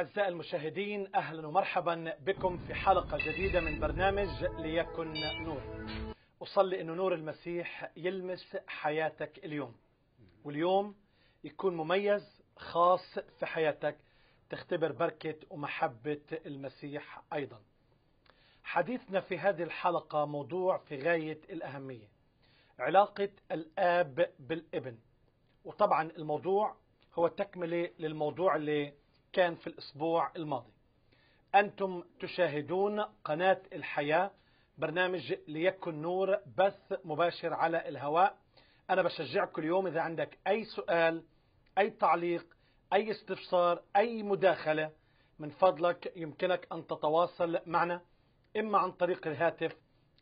أعزائي المشاهدين أهلا ومرحبا بكم في حلقة جديدة من برنامج ليكن نور. أصلي أن نور المسيح يلمس حياتك اليوم. واليوم يكون مميز خاص في حياتك تختبر بركة ومحبة المسيح أيضا. حديثنا في هذه الحلقة موضوع في غاية الأهمية علاقة الآب بالابن. وطبعا الموضوع هو تكملة للموضوع اللي كان في الأسبوع الماضي. أنتم تشاهدون قناة الحياة برنامج ليكن نور بث مباشر على الهواء. أنا بشجعكم اليوم إذا عندك أي سؤال أي تعليق أي استفسار أي مداخلة من فضلك يمكنك أن تتواصل معنا إما عن طريق الهاتف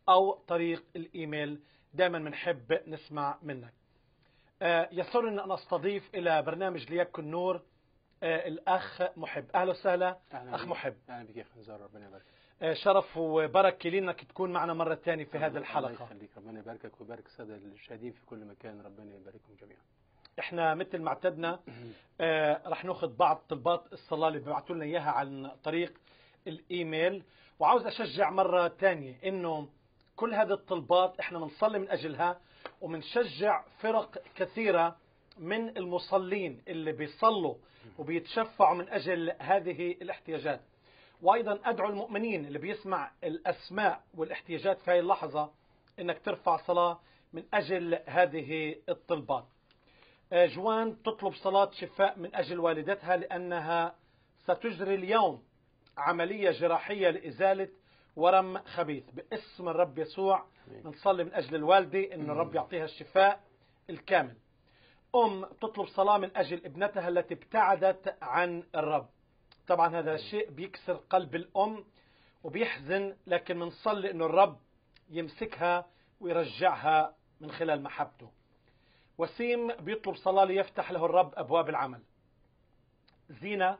أو طريق الإيميل. دائما بنحب نسمع منك. آه يسرني أن أستضيف إلى برنامج ليكن نور الأخ محب. أهلا وسهلا. أهلا أخ. محب. أهلا بك يا نزار ربنا يبارك. آه شرف وبركة لي أنك تكون معنا مرة ثانية في هذه الله الحلقة. يخليك. ربنا يباركك ويبارك السادة المشاهدين في كل مكان. ربنا يباركهم جميعا. إحنا مثل ما اعتدنا آه رح ناخذ بعض طلبات الصلاة اللي بيبعتوا لنا إياها عن طريق الإيميل. وعاوز أشجع مرة تانية إنه كل هذه الطلبات إحنا بنصلي من أجلها وبنشجع فرق كثيرة من المصلين اللي بيصلوا وبيتشفعوا من أجل هذه الاحتياجات. وأيضا أدعو المؤمنين اللي بيسمع الأسماء والاحتياجات في هذه اللحظة إنك ترفع صلاة من أجل هذه الطلبات. آه، جوان تطلب صلاة شفاء من أجل والدتها لأنها ستجري اليوم عملية جراحية لإزالة ورم خبيث باسم الرب يسوع. آمين. نصلي من أجل الوالدة أن الرب يعطيها الشفاء الكامل. أم تطلب صلاة من أجل ابنتها التي ابتعدت عن الرب. طبعا هذا الشيء بيكسر قلب الأم وبيحزن لكن بنصلي أنه الرب يمسكها ويرجعها من خلال محبته. وسيم بيطلب صلاة ليفتح له الرب أبواب العمل. زينة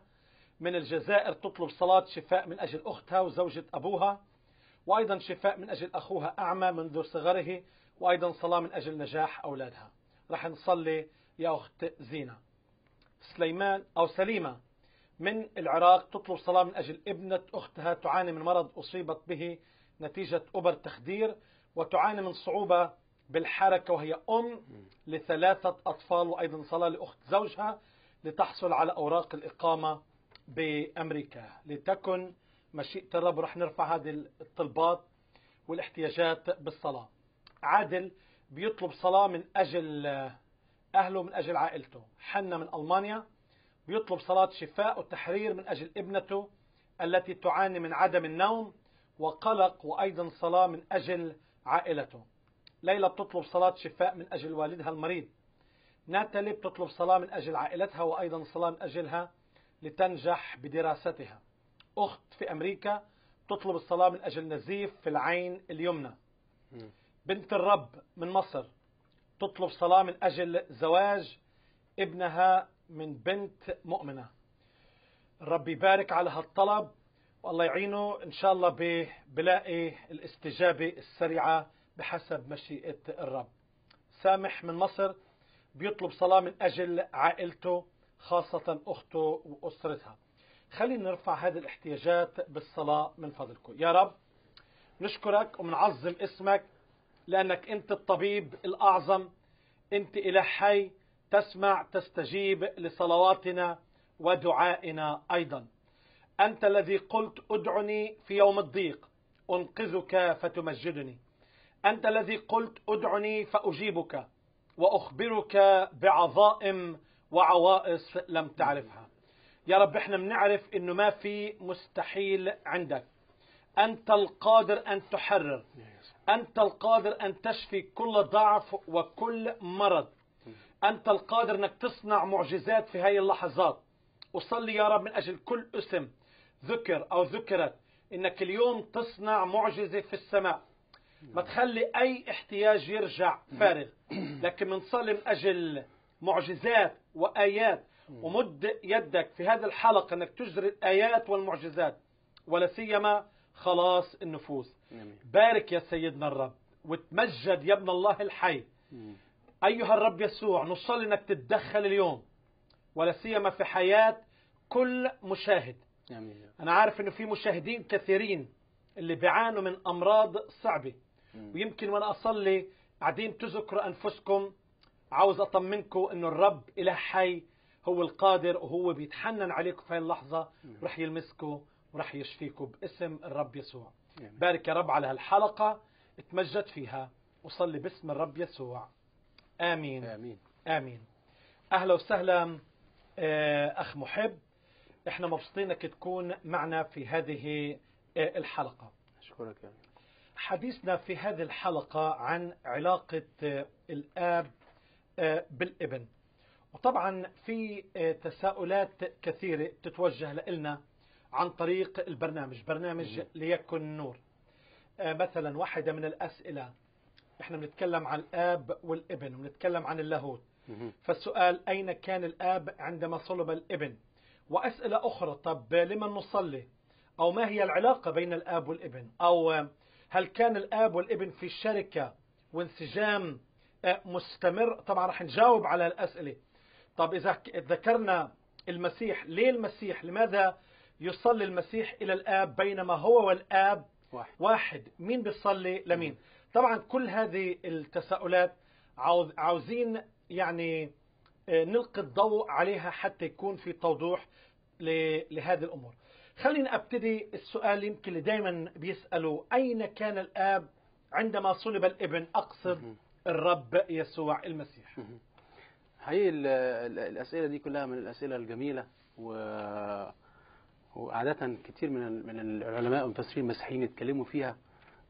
من الجزائر تطلب صلاة شفاء من أجل أختها وزوجة أبوها وأيضا شفاء من أجل أخوها أعمى منذ صغره وأيضا صلاة من أجل نجاح أولادها. رح نصلي يا أخت زينة. سليمان أو سليمة من العراق تطلب صلاة من أجل ابنة أختها تعاني من مرض أصيبت به نتيجة أبر تخدير وتعاني من صعوبة بالحركة وهي أم لثلاثة أطفال وأيضا صلاة لأخت زوجها لتحصل على أوراق الإقامة بأمريكا. لتكن مشيئة الرب رح نرفع هذه الطلبات والاحتياجات بالصلاة. عادل بيطلب صلاة من أجل أهله من أجل عائلته. حنا من ألمانيا بيطلب صلاة شفاء وتحرير من أجل ابنته التي تعاني من عدم النوم وقلق وأيضا صلاة من أجل عائلته. ليلى بتطلب صلاة شفاء من أجل والدها المريض. ناتالي بتطلب صلاة من أجل عائلتها وأيضا صلاة من أجلها لتنجح بدراستها. أخت في أمريكا تطلب الصلاة من أجل نزيف في العين اليمنى. بنت الرب من مصر تطلب صلاة من أجل زواج ابنها من بنت مؤمنة. الرب يبارك على هالطلب والله يعينه إن شاء الله بلاقي الاستجابة السريعة بحسب مشيئة الرب. سامح من مصر بيطلب صلاة من أجل عائلته خاصة أخته وأسرتها. خلينا نرفع هذه الاحتياجات بالصلاة من فضلكم. يا رب نشكرك ومنعظم اسمك لأنك أنت الطبيب الأعظم أنت إله حي تسمع تستجيب لصلواتنا ودعائنا أيضا. أنت الذي قلت ادعني في يوم الضيق أنقذك فتمجدني. أنت الذي قلت ادعني فأجيبك وأخبرك بعظائم وعوائص لم تعرفها. يا رب إحنا بنعرف إنه ما في مستحيل عندك. أنت القادر أن تحرر. أنت القادر أن تشفي كل ضعف وكل مرض. أنت القادر أنك تصنع معجزات في هذه اللحظات. أصلي يا رب من أجل كل اسم ذكر أو ذكرت إنك اليوم تصنع معجزة في السماء. ما تخلي أي احتياج يرجع فارغ. لكن بنصلي من أجل معجزات وآيات. ومد يدك في هذه الحلقة أنك تجري الآيات والمعجزات. ولا سيما خلاص النفوس. آمين. بارك يا سيدنا الرب وتمجد يا ابن الله الحي. أيها الرب يسوع نصلي أنك تتدخل اليوم ولا سيما في حياة كل مشاهد. امين أنا عارف إنه في مشاهدين كثيرين اللي بيعانوا من أمراض صعبة. ويمكن وأنا أصلي قاعدين تذكروا أنفسكم عاوز أطمنكم إنه الرب إله حي هو القادر وهو بيتحنن عليكم في هذه اللحظة. ورح يلمسكم. ورح يشفيكم باسم الرب يسوع. آمين. بارك يا رب على هالحلقة اتمجد فيها. وصلي باسم الرب يسوع. آمين. آمين. آمين. أهلا وسهلا آه، أخ محب. إحنا مبسوطين أنك تكون معنا في هذه آه، الحلقة. أشكرك يا حديثنا في هذه الحلقة عن علاقة آه، الآب بالإبن. وطبعا في تساؤلات كثيرة تتوجه لنا عن طريق البرنامج برنامج مم. ليكن نور. آه، مثلا واحدة من الأسئلة. إحنا بنتكلم عن الآب والابن وبنتكلم عن اللاهوت. فالسؤال أين كان الآب عندما صلب الابن؟ وأسئلة أخرى طب لمن نصلي؟ أو ما هي العلاقة بين الآب والابن؟ أو هل كان الآب والابن في شركة وانسجام آه، مستمر؟ طبعا رح نجاوب على الأسئلة. طب إذا ذكرنا المسيح ليه المسيح؟ لماذا يصلي المسيح إلى الآب بينما هو والآب واحد. واحد. مين بيصلي لمين؟ طبعا كل هذه التساؤلات عاوز عاوزين يعني آه، نلقي الضوء عليها حتى يكون في توضيح ل- لهذه الأمور. خلينا أبتدي السؤال يمكن اللي دائما بيسألوا أين كان الآب عندما صلب الإبن؟ أقصد. الرب يسوع المسيح. حقيقي ال- ال- الأسئلة دي كلها من الأسئلة الجميلة و... وعادة كتير من من العلماء والمفسرين المسيحيين يتكلموا فيها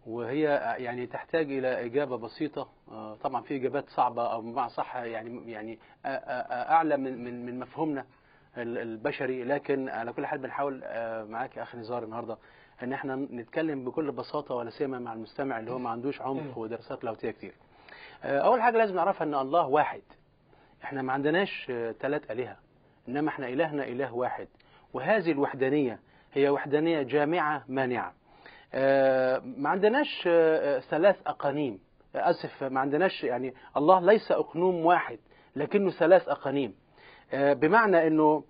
وهي يعني تحتاج إلى إجابة بسيطة آه، طبعا في إجابات صعبة أو بمعنى صح يعني يعني أعلى من من من مفهومنا ال- البشري لكن على كل حال بنحاول آه، معاك يا أخي نزار النهاردة إن إحنا نتكلم بكل بساطة ولا سيما مع المستمع اللي هو ما عندوش عمق. ودراسات لاهوتية كتير. آه، أول حاجة لازم نعرفها إن الله واحد. إحنا ما عندناش ثلاث آلهة إنما إحنا إلهنا إله واحد وهذه الوحدانية هي وحدانية جامعة مانعة. آه، ما عندناش آه، ثلاث أقانيم. أسف ما عندناش يعني الله ليس أقنوم واحد لكنه ثلاث أقانيم. آه، بمعنى أنه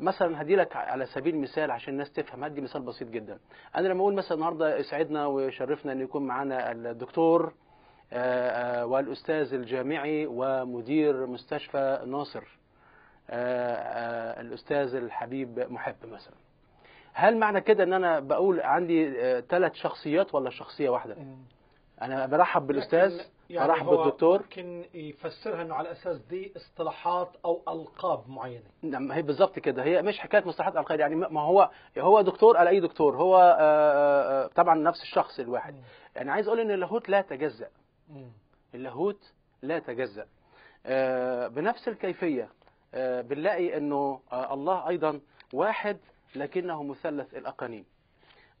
مثلا هدي لك على سبيل المثال عشان الناس تفهم هدي مثال بسيط جدا. أنا لما أقول مثلا النهارده يسعدنا ويشرفنا إن يكون معانا الدكتور والأستاذ الجامعي ومدير مستشفى ناصر. الأستاذ الحبيب محب مثلا. هل معنى كده إن أنا بقول عندي ثلاث شخصيات ولا شخصية واحدة؟ أنا برحب بالأستاذ يعني برحب بالدكتور. ممكن يفسرها إنه على أساس دي اصطلاحات أو ألقاب معينة. نعم هي بالظبط كده. هي مش حكاية مصطلحات القاعده يعني ما هو هو دكتور على أي دكتور. هو آه، آه، آه، طبعا نفس الشخص الواحد. يعني عايز أقول إن اللاهوت لا يتجزأ. مم. اللاهوت لا يتجزأ. آه، بنفس الكيفية. آه، بنلاقي أنه آه، الله أيضا واحد لكنه مثلث الأقانيم.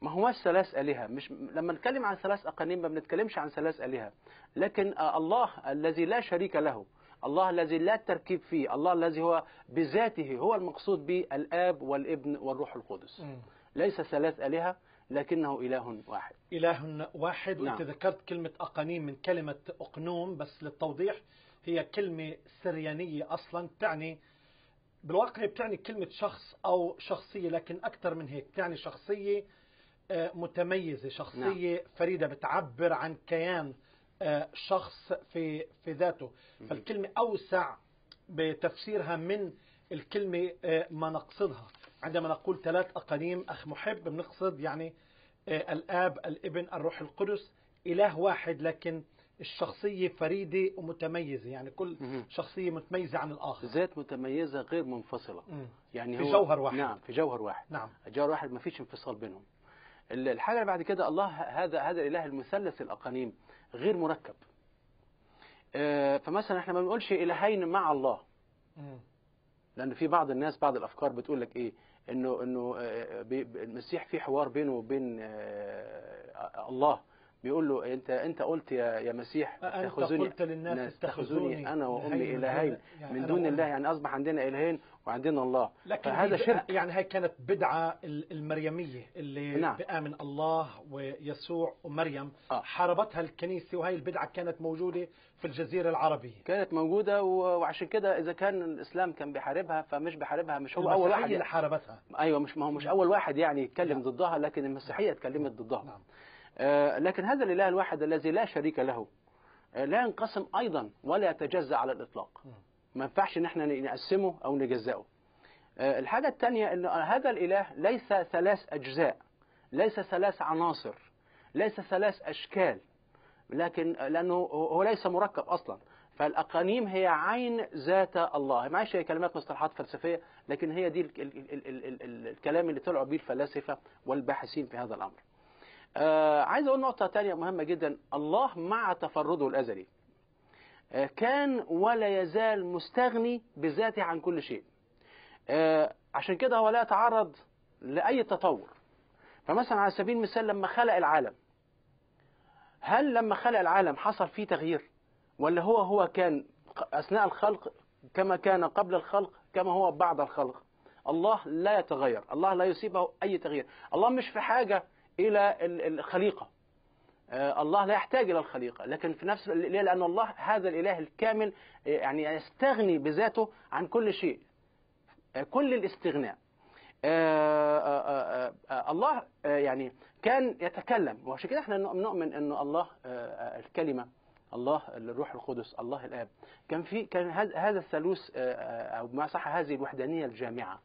ما هوش ثلاث آلهة. مش لما نتكلم عن ثلاث أقانيم ما بنتكلمش عن ثلاث آلهة. لكن آه، الله الذي لا شريك له الله الذي لا تركيب فيه الله الذي هو بذاته هو المقصود به الآب والابن والروح القدس. ليس ثلاث آلهة لكنه إله واحد. إله واحد نعم. ذكرت كلمة أقانيم من كلمة أقنوم بس للتوضيح هي كلمة سريانية أصلا تعني بالواقع بتعني كلمة شخص أو شخصية لكن أكثر من هيك تعني شخصية آه، متميزة شخصية فريدة بتعبر عن كيان آه، شخص في في ذاته. فالكلمة أوسع بتفسيرها من الكلمة آه، ما نقصدها. عندما نقول ثلاث أقانيم أخ محب بنقصد يعني الآب الابن الروح القدس إله واحد لكن الشخصية فريدة ومتميزة يعني كل. شخصية متميزة عن الآخر. ذات متميزة غير منفصلة. مم. يعني في هو جوهر واحد. نعم في جوهر واحد. نعم. جوهر واحد ما فيش انفصال بينهم. ال- الحاجة اللي بعد كده الله هذا هذا الإله المثلث الأقانيم غير مركب. آه، فمثلا إحنا ما بنقولش إلهين مع الله. مم. لأن في بعض الناس بعض الأفكار بتقول لك إيه؟ إنه إنه آه، بي- المسيح في حوار بينه وبين آه، الله. بيقول له أنت أنت قلت يا يا مسيح أنت اتخذوني قلت للناس إلهين من إلهين دون- يعني من دون. الله يعني أصبح عندنا إلهين وعندنا الله لكن فهذا شرك يعني هي كانت بدعة ال- المريمية اللي نعم. بآمن الله ويسوع ومريم آه. حاربتها الكنيسة وهي البدعة كانت موجودة في الجزيرة العربية كانت موجودة و- وعشان كده إذا كان الإسلام كان بيحاربها فمش بيحاربها مش هو أول واحد اللي حاربتها أيوه مش ما هو مش أول واحد يعني يتكلم نعم. ضدها لكن المسيحية اتكلمت ضدها نعم. آه لكن هذا الإله الواحد الذي لا شريك له آه لا ينقسم أيضا ولا يتجزأ على الإطلاق. مم. ما ينفعش إن إحنا نقسمه أو نجزئه آه الحاجة الثانية ان هذا الإله ليس ثلاث أجزاء ليس ثلاث عناصر ليس ثلاث أشكال لكن لأنه هو ليس مركب أصلا. فالأقانيم هي عين ذات الله. معلش هي كلمات مصطلحات فلسفية لكن هي دي ال ال ال ال ال ال الكلام اللي طلعوا به الفلاسفة والباحثين في هذا الأمر. آه عايز أقول نقطة تانية مهمة جدا. الله مع تفرده الأزلي. آه كان ولا يزال مستغني بذاته عن كل شيء. آه عشان كده هو لا يتعرض لأي تطور. فمثلا على سبيل المثال لما خلق العالم هل لما خلق العالم حصل فيه تغيير؟ ولا هو هو كان أثناء الخلق كما كان قبل الخلق كما هو بعد الخلق؟ الله لا يتغير. الله لا يصيبه أي تغيير. الله مش في حاجة إلى ال- الخليقة. آه، الله لا يحتاج إلى الخليقة لكن في نفس ليه؟ لأن الله هذا الإله الكامل آه، يعني يستغني بذاته عن كل شيء آه، كل الاستغناء. الله يعني كان يتكلم وعشان كده إحنا نؤمن ان الله الكلمة الله الروح القدس الله الآب. كان في كان هذا الثالوث أو ما صح هذه الوحدانية الجامعة.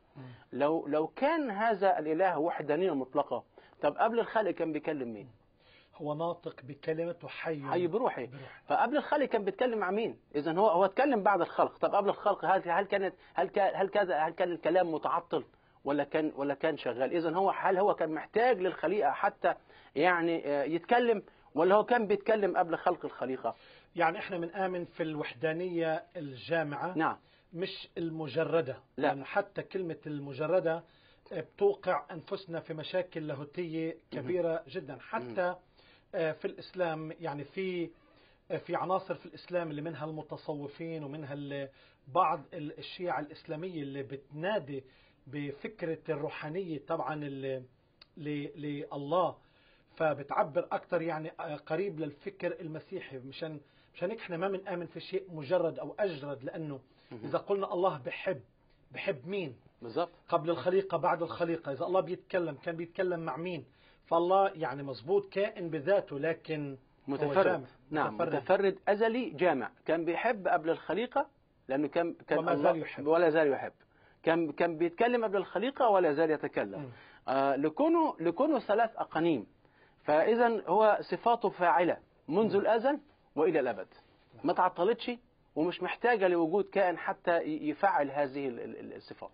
لو لو كان هذا الإله وحدانية مطلقة طب قبل الخلق كان بيكلم مين؟ هو ناطق بكلمته حي حي بروحي بروح. فقبل الخلق كان بيتكلم مع مين؟ اذا هو هو اتكلم بعد الخلق طب قبل الخلق هل هل كانت هل هل كذا هل كان الكلام متعطل ولا كان ولا كان شغال؟ اذا هو هل هو كان محتاج للخليقة حتى يعني آه، يتكلم ولا هو كان بيتكلم قبل خلق الخليقة؟ يعني إحنا بنآمن في الوحدانية الجامعة نعم مش المجردة لا. لأنه حتى كلمة المجردة بتوقع أنفسنا في مشاكل لاهوتية كبيرة جدا. حتى آه، في الإسلام يعني في آه، في عناصر في الإسلام اللي منها المتصوفين ومنها بعض ال- الشيعة الإسلامية اللي بتنادي بفكرة الروحانية طبعا لله. فبتعبر أكثر يعني آه، قريب للفكر المسيحي. مشان مشان إحنا ما بنآمن في شيء مجرد أو أجرد لأنه إذا قلنا الله بحب بحب مين؟ بالظبط قبل الخليقة بعد الخليقة. إذا الله بيتكلم كان بيتكلم مع مين؟ فالله يعني مظبوط كائن بذاته لكن متفرد. جامع، نعم متفرد. متفرد أزلي جامع. كان بيحب قبل الخليقة؟ لأنه كان كان وما الله- زال يحب. ولا زال يحب. كان كان بيتكلم قبل الخليقة ولا زال يتكلم. آه لكونه لكونه ثلاث أقانيم. فإذا هو صفاته فاعلة منذ الأزل وإلى الأبد. ما تعطلتش ومش محتاجة لوجود كائن حتى يفعل هذه ال- ال- الصفات.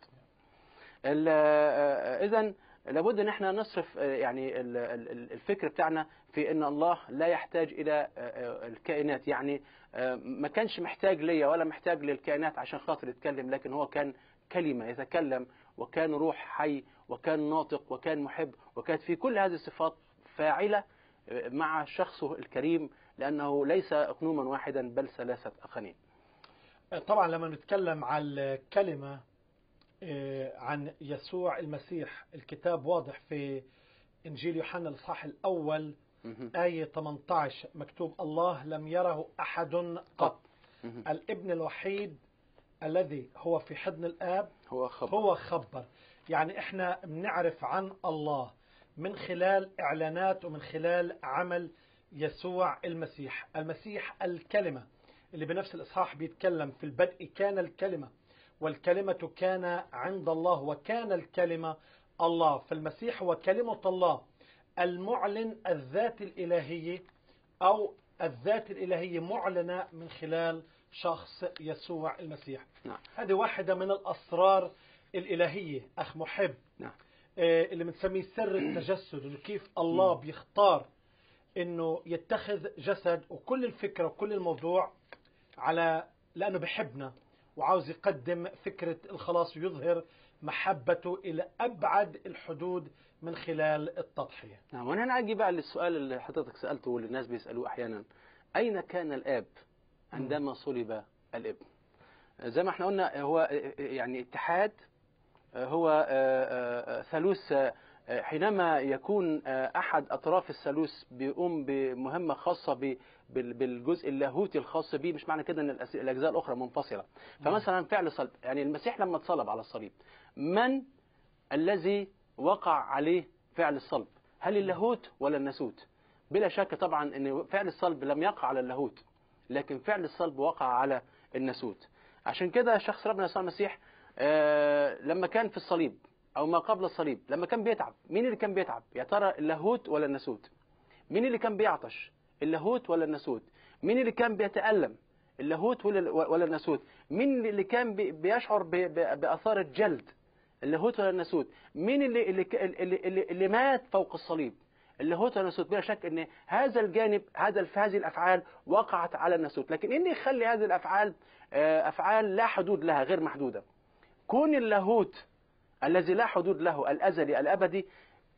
اذا لابد إن إحنا نصرف يعني ال- ال- الفكر بتاعنا في إن الله لا يحتاج إلى آه، آه، الكائنات. يعني آه، ما كانش محتاج ليا ولا محتاج للكائنات عشان خاطر يتكلم لكن هو كان كلمة يتكلم وكان روح حي وكان ناطق وكان محب وكانت في كل هذه الصفات فاعلة آه، مع شخصه الكريم لأنه ليس أقنوما واحدا بل ثلاثة أقانيم. طبعا لما نتكلم عن الكلمة عن يسوع المسيح. الكتاب واضح في إنجيل يوحنا الإصحاح الأول. آية 18 مكتوب الله لم يره أحد قط. الابن الوحيد الذي هو في حضن الآب هو خبر. هو خبر. يعني إحنا بنعرف عن الله من خلال إعلانات ومن خلال عمل يسوع المسيح. المسيح الكلمة اللي بنفس الإصحاح بيتكلم في البدء كان الكلمة. والكلمة كان عند الله وكان الكلمة الله. فالمسيح هو كلمة الله المعلن الذات الإلهية أو الذات الإلهية معلنة من خلال شخص يسوع المسيح. نعم. هذه واحدة من الأسرار الإلهية. أخ محب. نعم. آه، اللي بنسميه سر التجسد إنه كيف الله بيختار إنه يتخذ جسد وكل الفكرة وكل الموضوع على لأنه بحبنا. وعاوز يقدم فكرة الخلاص ويظهر محبته إلى أبعد الحدود من خلال التضحية. نعم وأنا هنا أجي بقى للسؤال اللي حضرتك سألته واللي الناس بيسألوه أحيانا. أين كان الآب عندما صلب الابن؟ زي ما إحنا قلنا هو يعني اتحاد هو ثالوث حينما يكون أحد أطراف الثالوث بيقوم بمهمة خاصة ب- بال- بالجزء اللاهوتي الخاص به مش معنى كده إن الأجزاء الأخرى منفصلة. فمثلا فعل صلب يعني المسيح لما اتصلب على الصليب من الذي وقع عليه فعل الصلب؟ هل اللاهوت ولا الناسوت؟ بلا شك طبعا إن فعل الصلب لم يقع على اللاهوت لكن فعل الصلب وقع على الناسوت. عشان كده شخص ربنا يسوع المسيح آه، لما كان في الصليب أو ما قبل الصليب لما كان بيتعب مين اللي كان بيتعب؟ يا ترى اللاهوت ولا الناسوت؟ مين اللي كان بيعطش؟ اللاهوت ولا الناسوت مين اللي كان بيتألم؟ اللاهوت ولا ولا الناسوت مين اللي كان بي- بيشعر ب- ب- بآثار الجلد؟ اللاهوت ولا الناسوت مين اللي اللي اللي, اللي, مات فوق الصليب؟ اللاهوت ولا الناسوت بلا شك إن هذا الجانب هذا هذه الأفعال وقعت على الناسوت لكن اللي يخلي هذه الأفعال آه، أفعال لا حدود لها غير محدودة. كون اللاهوت الذي لا حدود له الأزلي الأبدي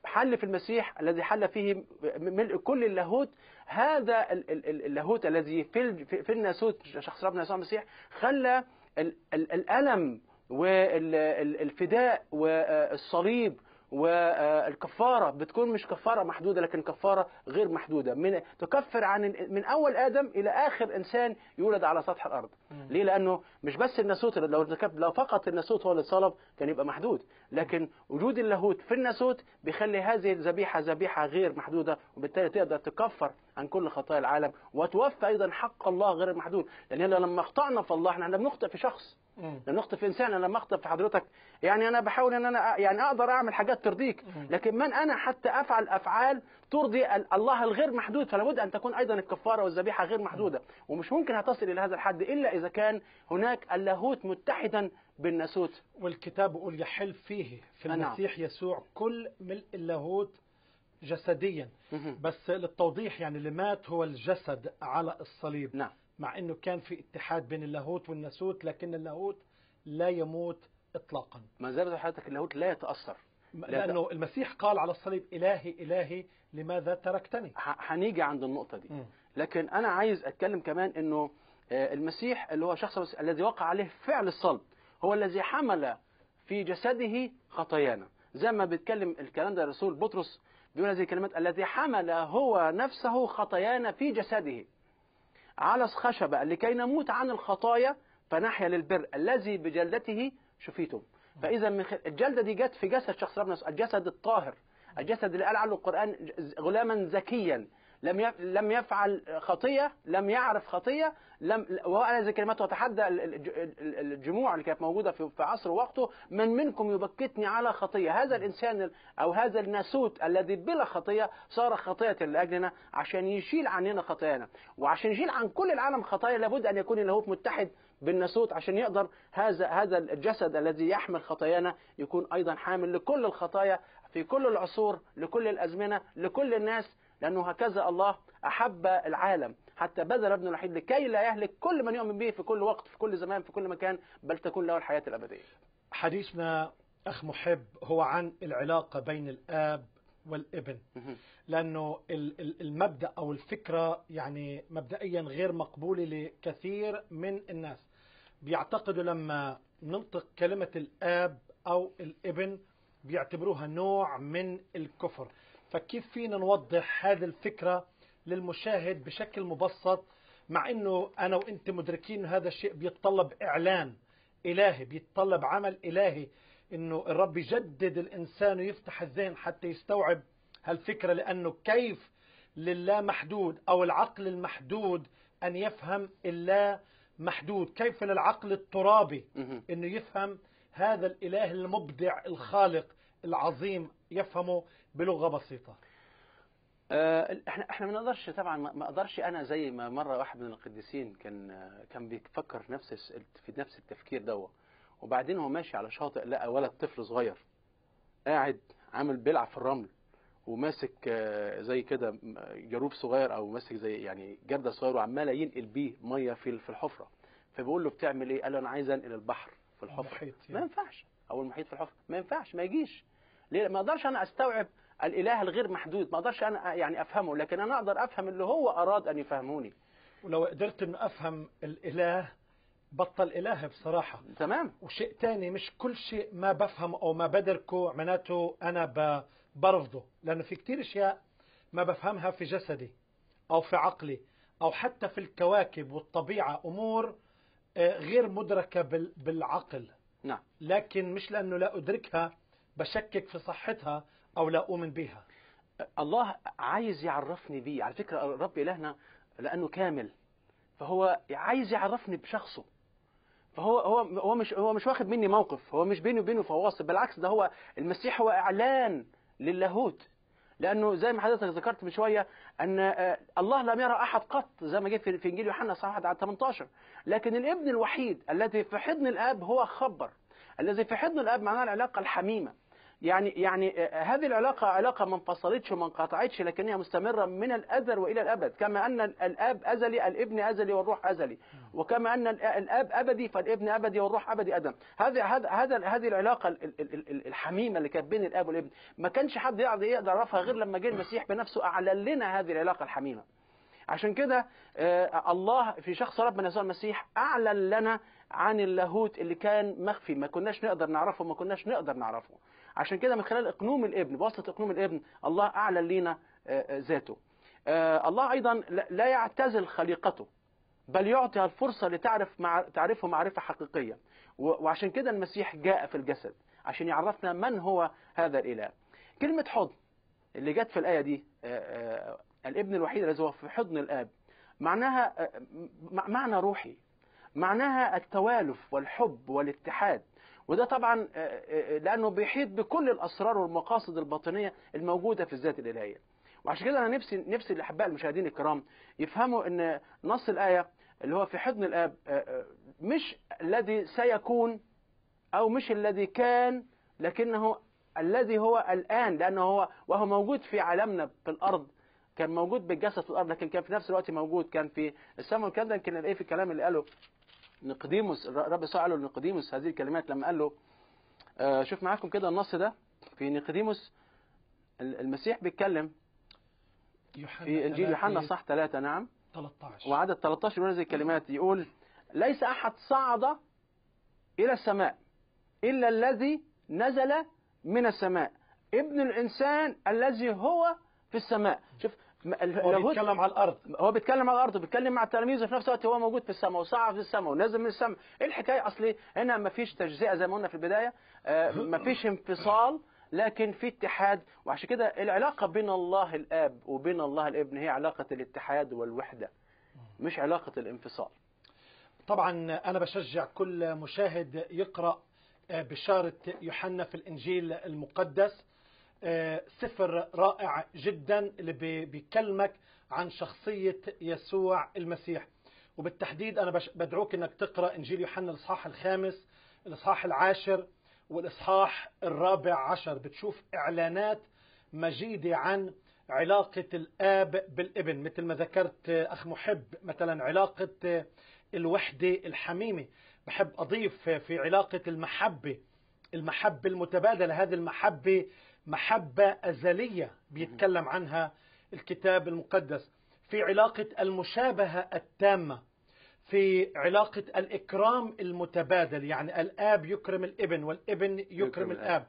حل في المسيح الذي حل فيه ملء كل اللاهوت هذا ال- ال- ال- اللاهوت الذي في في الناسوت شخص ربنا يسوع المسيح خلى ال- ال- الألم والفداء والصليب والكفارة بتكون مش كفارة محدودة لكن كفارة غير محدودة. من تكفر عن من أول آدم إلى آخر إنسان يولد على سطح الأرض. ليه؟ لأنه مش بس الناسوت لو لو فقط الناسوت هو اللي اتصلب كان يبقى محدود. لكن وجود اللاهوت في الناسوت بيخلي هذه الذبيحة ذبيحة غير محدودة وبالتالي تقدر تكفر عن كل خطايا العالم وتوفى أيضا حق الله غير المحدود. لأن لما اخطانا في الله إحنا بنخطئ في شخص. مم. لما نخطئ في إنسان أنا لما اخطئ في حضرتك يعني أنا بحاول إن أنا يعني أقدر أعمل حاجات ترضيك. لكن من أنا حتى أفعل أفعال ترضي ال- الله الغير محدود فلا بد أن تكون أيضا الكفارة والذبيحة غير محدودة. ومش ممكن هتصل إلى هذا الحد إلا إذا كان هناك اللاهوت متحدا بالناسوت. والكتاب يقول يحل فيه في نعم. المسيح يسوع كل ملء اللاهوت جسديا. بس للتوضيح يعني اللي مات هو الجسد على الصليب. نعم. مع إنه كان في اتحاد بين اللاهوت والناسوت لكن اللاهوت لا يموت اطلاقا. ما زالت حضرتك اللاهوت لا يتأثر. لا لأنه المسيح قال على الصليب إلهي إلهي لماذا تركتني؟ هنيجي عند النقطة دي. مم. لكن أنا عايز أتكلم كمان إنه آه، المسيح اللي هو شخص الذي وقع عليه فعل الصلب هو الذي حمل في جسده خطايانا. زي ما بيتكلم الكلام ده الرسول بطرس بيقول هذه الكلمات الذي حمل هو نفسه خطايانا في جسده. على خشبة لكي نموت عن الخطايا فنحيا للبر الذي بجلدته شفيتم. فإذا الجلدة دي جت في جسد شخص ربنا الجسد الطاهر الجسد اللي قال عنه القرآن غلاما زكيا لم لم يفعل خطية لم يعرف خطية لم وقال هذه الكلمات وتحدى ال- ال- ال- الجموع اللي كانت موجودة في عصر وقته من منكم يبكتني على خطية. هذا الإنسان ال- أو هذا الناسوت الذي بلا خطية صار خطية لأجلنا عشان يشيل عننا خطايانا. وعشان يشيل عن كل العالم خطايا لابد أن يكون اللاهوت متحد بالناسوت عشان يقدر هذا هذا الجسد الذي يحمل خطايانا يكون أيضا حامل لكل الخطايا في كل العصور لكل الأزمنة لكل الناس. لأنه هكذا الله أحب العالم. حتى بذل ابنه الوحيد لكي لا يهلك كل من يؤمن به في كل وقت في كل زمان في كل مكان بل تكون له الحياة الأبدية. حديثنا أخ محب هو عن العلاقة بين الآب والابن. لأنه ال- ال- المبدأ أو الفكرة يعني مبدئيا غير مقبولة لكثير من الناس. بيعتقدوا لما ننطق كلمة الآب أو الابن بيعتبروها نوع من الكفر. فكيف فينا نوضح هذه الفكرة للمشاهد بشكل مبسط مع أنه أنا وأنت مدركين هذا الشيء بيتطلب إعلان إلهي بيتطلب عمل إلهي أنه الرب يجدد الإنسان ويفتح الذهن حتى يستوعب هالفكرة لأنه كيف لله محدود أو العقل المحدود أن يفهم اللا محدود كيف للعقل الترابي. أنه يفهم هذا الإله المبدع الخالق العظيم يفهمه بلغة بسيطة. آه، إحنا إحنا ما نقدرش طبعا ما أقدرش أنا زي ما مرة واحد من القديسين كان كان بيفكر في نفس في نفس التفكير ده. وبعدين هو ماشي على شاطئ لقى ولد طفل صغير قاعد عامل بيلعب في الرمل وماسك آه، زي كده جاروب صغير أو ماسك زي يعني جردل صغير وعمال ينقل بيه مية في في الحفرة. فبيقول له بتعمل إيه؟ قال له أنا عايز أنقل البحر في الحفرة. المحيط ما يعني. ينفعش. أو المحيط في الحفرة. ما ينفعش ما يجيش. ليه؟ ما أقدرش أنا استوعب الاله الغير محدود ما أقدرش أنا يعني افهمه لكن أنا أقدر افهم اللي هو اراد ان يفهموني. ولو قدرت أن أفهم الإله بطل إله بصراحة. تمام. وشيء تاني مش كل شيء ما بفهم أو ما بدركه معناته أنا برفضه لأنه في كتير أشياء ما بفهمها في جسدي أو في عقلي أو حتى في الكواكب والطبيعة أمور آه، غير مدركة بال- بالعقل. نعم. لكن مش لأنه لا أدركها بشكك في صحتها أو لا أؤمن بها. الله عايز يعرفني بيه. على فكرة الرب إلهنا لأنه كامل. فهو عايز يعرفني بشخصه. فهو هو هو مش هو مش واخد مني موقف. هو مش بيني وبينه فواصل بالعكس ده هو المسيح هو إعلان للاهوت. لأنه زي ما حضرتك ذكرت من شوية أن آه، الله لم يرى أحد قط زي ما جه في إنجيل يوحنا صح 1 على 18 لكن الابن الوحيد الذي في حضن الآب هو خبر الذي في حضن الآب معناه العلاقة الحميمة. يعني يعني آه، هذه العلاقة علاقة ما انفصلتش وما انقطعتش لكنها مستمرة من الأزل وإلى الأبد. كما أن الآب أزلي الابن أزلي والروح أزلي. وكما أن ال- الآب أبدي فالابن أبدي والروح أبدي أدم. هذه هذا هذه العلاقة ال- ال- ال- ال- الحميمة اللي كانت بين الآب والابن. ما كانش حد يقدر يعرفها غير لما جه المسيح بنفسه أعلن لنا هذه العلاقة الحميمة. عشان كده آه، الله في شخص ربنا يسوع المسيح أعلن لنا عن اللاهوت اللي كان مخفي. ما كناش نقدر نعرفه ما كناش نقدر نعرفه. عشان كده من خلال اقنوم الابن بواسطة اقنوم الابن الله أعلن لنا آه، آه، ذاته. آه، الله أيضا لا- يعتزل خليقته بل يعطيها الفرصة لتعرف مع تعرفه معرفة حقيقية. وعشان كده المسيح جاء في الجسد عشان يعرفنا من هو هذا الإله. كلمة حضن اللي جت في الآية دي الابن الوحيد الذي هو في حضن الآب معناها معنى روحي معناها التوالف والحب والاتحاد. وده طبعا آه، آه، لأنه بيحيط بكل الأسرار والمقاصد الباطنية الموجودة في الذات الإلهية. وعشان كده أنا نفسي نفسي الأحباء المشاهدين الكرام يفهموا أن نص الآية اللي هو في حضن الآب آه، آه، مش الذي سيكون أو مش الذي كان لكنه الذي هو الآن لأنه هو وهو موجود في عالمنا في الأرض. كان موجود بالجسد في الأرض لكن كان في نفس الوقت موجود. كان في السماء والكلام ده يمكن نلاقيه في الكلام اللي قاله نقديموس الرب يسوع قاله لنقديموس هذه الكلمات لما قال له آه، شوف معاكم كده النص ده في نقديموس ال- المسيح بيتكلم في إنجيل يوحنا صح ثلاثة نعم. 13 وعدد 13 يقول هذه الكلمات يقول ليس أحد صعد إلى السماء إلا الذي نزل من السماء ابن الإنسان الذي هو في السماء. شوف هو بيتكلم على الأرض. هو بيتكلم على الأرض وبيتكلم مع التلاميذ وفي نفس الوقت هو موجود في السماء وصعد في السماء ونزل من السماء. إيه الحكاية؟ اصلي هنا ما فيش تجزئة زي ما قلنا في البداية. ما فيش انفصال لكن في اتحاد. وعشان كده العلاقة بين الله الآب وبين الله الابن هي علاقة الاتحاد والوحدة مش علاقة الانفصال. طبعا أنا بشجع كل مشاهد يقرأ آه، بشارة يوحنا في الإنجيل المقدس. آه، سفر رائع جدا اللي بي- بيكلمك عن شخصية يسوع المسيح. وبالتحديد أنا بدعوك أنك تقرأ إنجيل يوحنا الإصحاح الخامس الإصحاح العاشر والإصحاح الرابع عشر. بتشوف إعلانات مجيدة عن علاقة الآب بالابن مثل ما ذكرت آه، أخ محب مثلا علاقة آه، الوحدة الحميمة. بحب أضيف آه، في علاقة المحبة المحبة المتبادلة. هذه المحبة محبة أزلية بيتكلم عنها الكتاب المقدس. في علاقة المشابهة التامة في علاقة الإكرام المتبادل يعني الآب يكرم الإبن والإبن يكرم, يكرم الآب.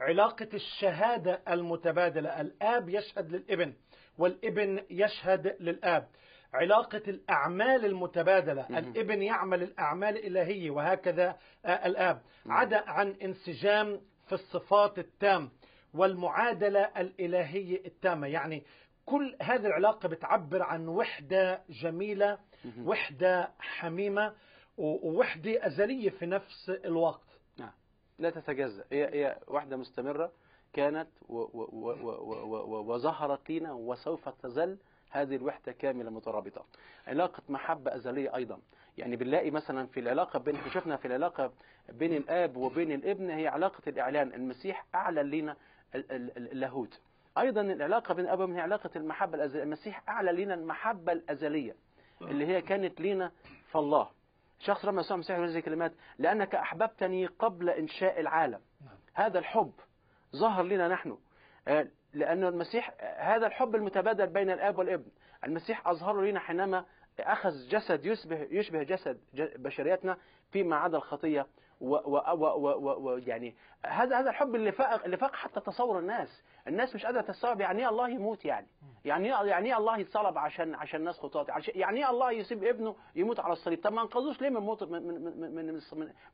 علاقة الشهادة المتبادلة الآب يشهد للإبن والإبن يشهد للآب. علاقة الأعمال المتبادلة. الإبن يعمل الأعمال الإلهية وهكذا آه، الآب. عدا عن انسجام في الصفات التام. والمعادلة الإلهية التامة. يعني كل هذه العلاقة بتعبر عن وحدة جميلة. وحدة حميمة ووحدة أزلية في نفس الوقت. نعم. لا تتجزأ. هي هي واحدة مستمرة كانت وظهرت لنا وسوف تظل هذه الوحدة كاملة مترابطة. علاقة محبة أزلية أيضا. يعني بنلاقي مثلا في العلاقة بين شفنا في العلاقة بين الآب وبين الابن هي علاقة الإعلان. المسيح أعلن لنا اللاهوت. أيضا العلاقة بين والابن هي علاقة المحبة الأزلية. المسيح أعلن لنا المحبة الأزلية اللي هي كانت لنا في الله. شخص رمى يسوع المسيح هذه الكلمات لأنك أحببتني قبل إنشاء العالم. هذا الحب ظهر لنا نحن. آه، لأن المسيح آه، هذا الحب المتبادل بين الآب والابن. المسيح أظهره لنا حينما أخذ جسد يشبه يشبه جسد بشريتنا فيما عدا الخطية و و و و و يعني هذا هذا الحب اللي فاق اللي فاق حتى تصور الناس، الناس مش قادرة تستوعب يعني إيه الله يموت يعني، يعني إيه يعني إيه الله يتصلب عشان عشان خطاة، عشان يعني إيه الله يسيب ابنه يموت على الصليب، طب ما انقذوش ليه من موت من من من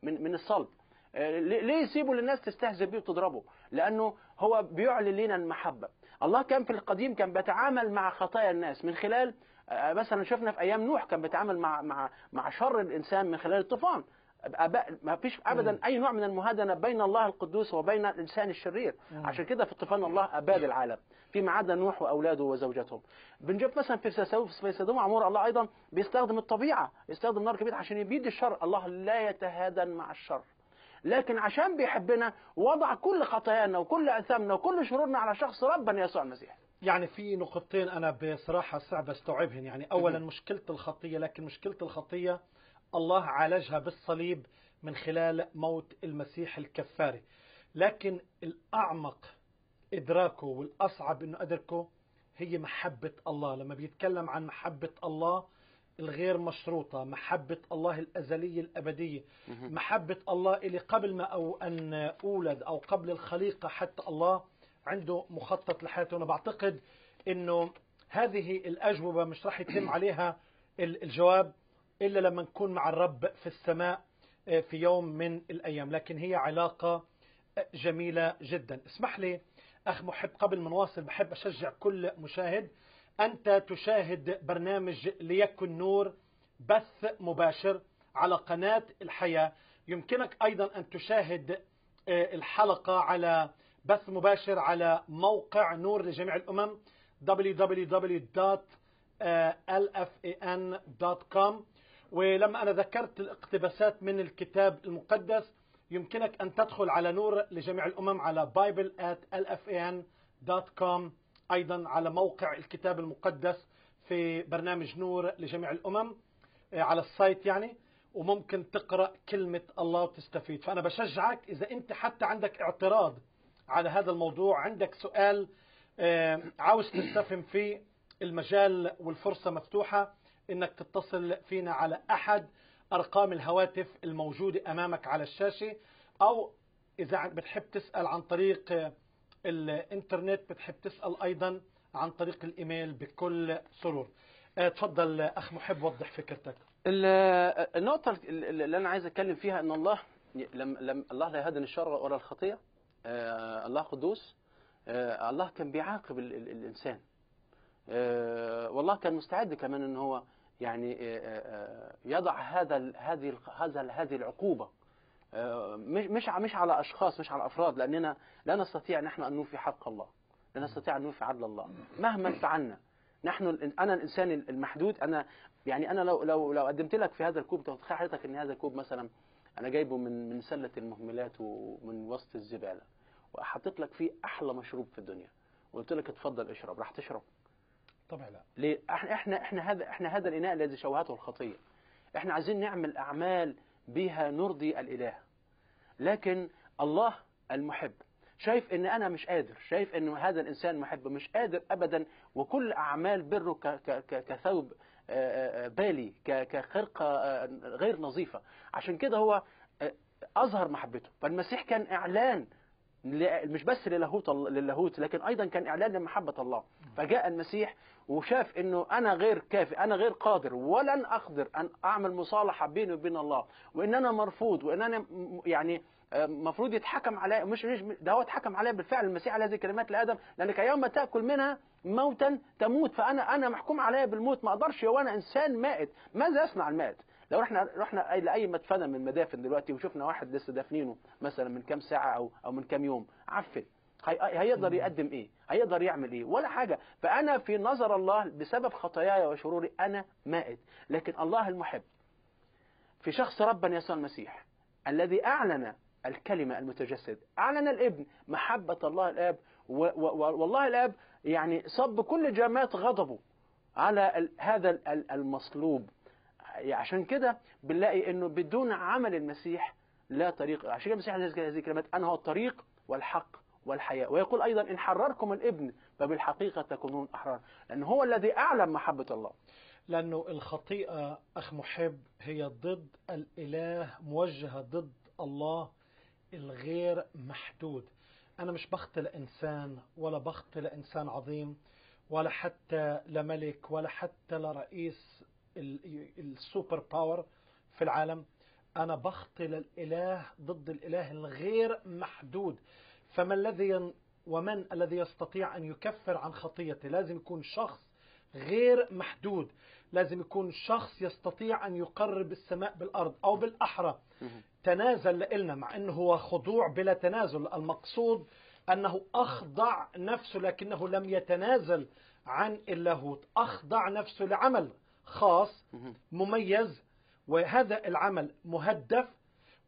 من, من, الصلب؟ آه، ليه يسيبوا للناس تستهزئ بيه وتضربه؟ لأنه هو بيعلن لنا المحبة. الله كان في القديم كان بيتعامل مع خطايا الناس من خلال آه، مثلا شفنا في أيام نوح كان بيتعامل مع مع مع شر الإنسان من خلال الطوفان. ما فيش ابدا أي نوع من المهادنة بين الله القدوس وبين الإنسان الشرير. عشان كده في الطوفان الله أباد العالم. فيما عدا نوح وأولاده وزوجتهم بنشوف مثلا في في سدوم وعمور الله أيضا بيستخدم الطبيعة. يستخدم نار كبيرة عشان يبيد الشر. الله لا يتهادن مع الشر. لكن عشان بيحبنا وضع كل خطايانا وكل أثامنا وكل شرورنا على شخص ربنا يسوع المسيح. يعني في نقطتين أنا بصراحة صعب استوعبهن يعني اولا مشكلة الخطية لكن مشكلة الخطية الله عالجها بالصليب من خلال موت المسيح الكفاري. لكن الأعمق إدراكه والأصعب إنه أدركه هي محبة الله. لما بيتكلم عن محبة الله الغير مشروطة محبة الله الأزلية الأبدية محبة الله اللي قبل ما أو أن أولد أو قبل الخليقة حتى الله عنده مخطط لحياته. وأنا بعتقد إنه هذه الأجوبة مش راح يتم عليها ال- الجواب. إلا لما نكون مع الرب في السماء آه، في يوم من الأيام. لكن هي علاقة آه، جميلة جدا. اسمح لي أخ محب قبل ما نواصل بحب أشجع كل مشاهد أنت تشاهد برنامج ليكن نور بث مباشر على قناة الحياة. يمكنك أيضا أن تشاهد آه، الحلقة على بث مباشر على موقع نور لجميع الأمم www.lfan.com ولما أنا ذكرت الاقتباسات من الكتاب المقدس يمكنك أن تدخل على نور لجميع الأمم على bible@lfan.com أيضا على موقع الكتاب المقدس في برنامج نور لجميع الأمم آه، على السايت يعني وممكن تقرأ كلمة الله وتستفيد. فأنا بشجعك إذا أنت حتى عندك اعتراض على هذا الموضوع عندك سؤال آه، عاوز تستفهم فيه المجال والفرصة مفتوحة. إنك تتصل فينا على أحد أرقام الهواتف الموجودة أمامك على الشاشة أو إذا بتحب تسأل عن طريق الإنترنت بتحب تسأل أيضا عن طريق الإيميل بكل سرور. آه، تفضل أخ محب وضح فكرتك. ال- النقطة اللي أنا عايز أتكلم فيها إن الله لم لم الله لا يهدن الشر ولا الخطية آه، الله قدوس. آه، الله كان بيعاقب ال- ال- الإنسان. آه، والله كان مستعد كمان إن هو يعني آه، آه، يضع هذا هذه هذا هذه العقوبة. آه، مش مش على أشخاص مش على أفراد لأننا لا نستطيع نحن أن نوفي حق الله. لا نستطيع أن نوفي عدل الله. مهما فعلنا نحن ال- أنا الإنسان المحدود أنا يعني أنا لو لو لو قدمت لك في هذا الكوب تتخيل حضرتك إن هذا الكوب مثلا أنا جايبه من من سلة المهملات ومن وسط الزبالة وحطيت لك فيه أحلى مشروب في الدنيا. وقلت لك اتفضل اشرب راح تشرب. طبعا لا. ليه؟ إحنا إحنا إحنا هذا إحنا هذا الإناء الذي شوهته الخطية. إحنا عايزين نعمل أعمال بها نرضي الإله. لكن الله المحب. شايف إن أنا مش قادر. شايف إن هذا الإنسان محب. مش قادر ابدا. وكل أعمال بره كثوب بالي كخرقة غير نظيفة. عشان كده هو أظهر محبته. فالمسيح كان إعلان مش بس للاهوت للاهوت لكن أيضا كان إعلان لمحبة الله. فجاء المسيح وشاف إنه أنا غير كافي أنا غير قادر ولن أقدر أن أعمل مصالحة بيني وبين الله. وإن أنا مرفوض وإن أنا يعني المفروض يتحكم عليا مش ده هو اتحكم عليا بالفعل المسيح على هذه الكلمات لآدم. لأنك يوم تأكل منها موتا تموت فانا أنا محكوم عليا بالموت ما أقدرش وأنا إنسان مائت. ماذا يصنع المائت؟ لو إحنا رحنا لأي مدفنة من المدافن دلوقتي وشفنا واحد لسه دافنينه مثلا من كام ساعة أو أو من كام يوم عفن. هي- هيقدر يقدم إيه؟ هيقدر يعمل إيه؟ ولا حاجة. فأنا في نظر الله بسبب خطاياي وشروري أنا مائت. لكن الله المحب. في شخص ربنا يسوع المسيح الذي أعلن الكلمة المتجسد أعلن الابن محبة الله و- و- والله الآب يعني صب كل جامات غضبه على هذا ال- ال- المصلوب. عشان كده بنلاقي إنه بدون عمل المسيح لا طريق. عشان كده المسيح هذه الكلمات أنا هو الطريق والحق والحياة. ويقول أيضا إن حرركم الإبن فبالحقيقة تكونون أحرار. لأن هو الذي أعلم محبة الله. لأنه الخطيئة أخ محب هي ضد الإله موجهة ضد الله الغير محدود. أنا مش بخطي لإنسان ولا بخطي لإنسان عظيم ولا حتى لملك ولا حتى لرئيس ال super power في العالم. أنا بخطي للإله ضد الإله الغير محدود. فما الذي ومن الذي يستطيع أن يكفر عن خطيته لازم يكون شخص غير محدود. لازم يكون شخص يستطيع أن يقرب السماء بالأرض أو بالأحرى. تنازل لإلنا مع أنه هو خضوع بلا تنازل. المقصود أنه أخضع نفسه لكنه لم يتنازل عن اللاهوت أخضع نفسه لعمل. خاص مميز وهذا العمل مهدف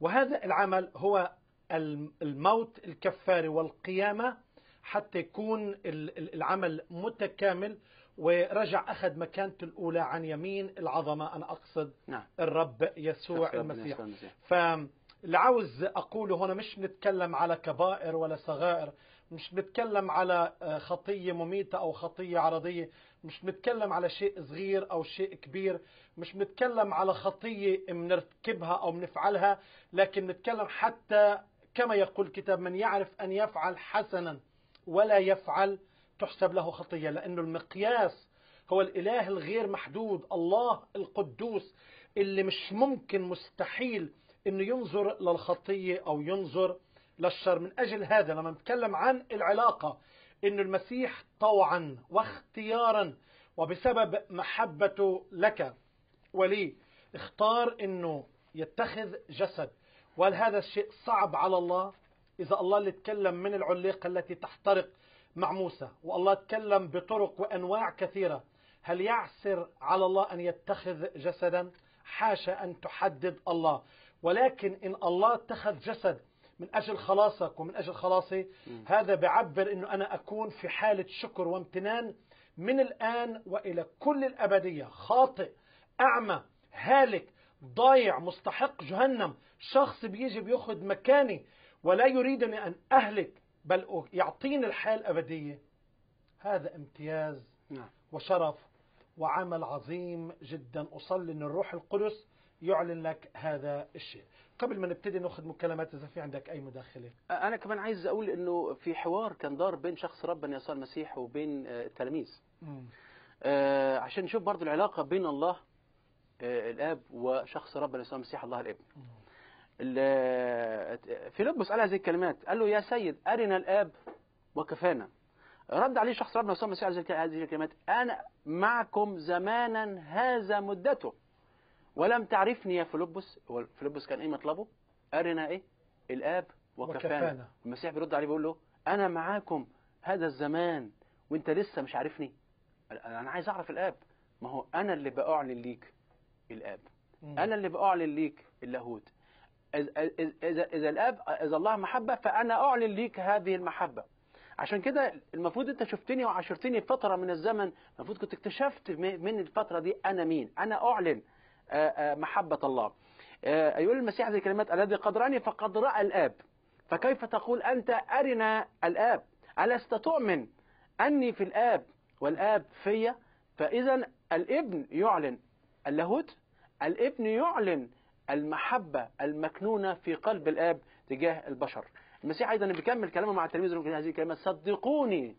وهذا العمل هو الم- الموت الكفاري والقيامة حتى يكون ال- ال- العمل متكامل. ورجع أخذ مكانته الأولى عن يمين العظمة أنا أقصد نعم. الرب يسوع المسيح. يسوع المسيح. فاللي عاوز أقوله هنا مش نتكلم على كبائر ولا صغائر. مش نتكلم على آه، خطية مميتة أو خطية عرضية مش نتكلم على شيء صغير أو شيء كبير مش نتكلم على خطية بنرتكبها أو بنفعلها لكن نتكلم حتى كما يقول الكتاب من يعرف أن يفعل حسنا ولا يفعل تحسب له خطية لأنه المقياس هو الإله الغير محدود الله القدوس اللي مش ممكن مستحيل إنه ينظر للخطية أو ينظر للشر من أجل هذا لما نتكلم عن العلاقة انه المسيح طوعا واختيارا وبسبب محبته لك ولي اختار إنه يتخذ جسد. وهل هذا الشيء صعب على الله؟ إذا الله اللي تكلم من العليقة التي تحترق مع موسى والله تكلم بطرق وأنواع كثيرة هل يعسر على الله أن يتخذ جسدا؟ حاشا أن تحدد الله. ولكن إن الله اتخذ جسد من أجل خلاصك ومن أجل خلاصي. هذا بيعبر إنه أنا أكون في حالة شكر وامتنان من الآن وإلى كل الأبدية. خاطئ أعمى هالك ضايع مستحق جهنم. شخص بيجي بياخذ مكاني ولا يريدني أن أهلك بل يعطيني الحياة الابدية هذا امتياز نعم. وشرف وعمل عظيم جدا. أصلي أن الروح القدس يعلن لك هذا الشيء. قبل ما نبتدي ناخذ مكالمات إذا في عندك أي مداخلة؟ أنا كمان عايز أقول إنه في حوار كان دار بين شخص ربنا يسوع المسيح وبين آه، التلاميذ. آه، عشان نشوف برضو العلاقة بين الله آه، الآب وشخص ربنا يسوع المسيح الله الابن. ال- فيلبس قال هذه الكلمات. قال له يا سيد أرنا الآب وكفانا. رد عليه شخص ربنا يسوع المسيح هذه الكلمات. أنا معكم زمانا هذا مدته. ولم تعرفني يا فيلبس هو فيلبس كان إيه مطلبه؟ أرنا إيه؟ الآب وكفانا, وكفانا. المسيح بيرد عليه بيقول له أنا معاكم هذا الزمان وأنت لسه مش عارفني. أنا عايز أعرف الآب. ما هو أنا اللي بأعلن ليك الآب. أنا اللي بأعلن ليك اللاهوت. إذا إذا الآب إذا الله محبة فأنا أعلن ليك هذه المحبة. عشان كده المفروض أنت شفتني وعاشرتني فترة من الزمن. المفروض كنت اكتشفت من الفترة دي أنا مين. أنا أعلن آه، آه، محبة الله. آه، يقول المسيح هذه الكلمات الذي قد رأني فقد رأى الآب. فكيف تقول أنت أرنا الآب؟ ألست تؤمن أني في الآب والآب فيا؟ فاذا الابن يعلن اللاهوت الابن يعلن المحبة المكنونة في قلب الآب تجاه البشر. المسيح أيضا بيكمل كلامه مع التلاميذ هذه الكلمات. صدقوني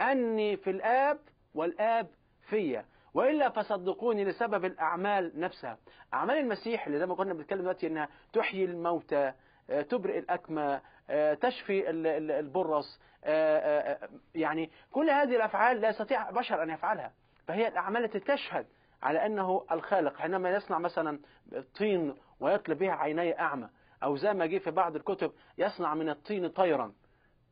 أني في الآب والآب فيا. وإلا فصدقوني لسبب الأعمال نفسها. أعمال المسيح اللي زي ما كنا بنتكلم دلوقتي إنها تحيي الموتى آه، تبرئ الأكمى آه، تشفي ال- ال- البرص آه، يعني كل هذه الأفعال لا يستطيع بشر أن يفعلها. فهي الأعمال التي تشهد على أنه الخالق. حينما يصنع مثلا طين ويطلب بها عيني أعمى أو زي ما جه في بعض الكتب يصنع من الطين طيرا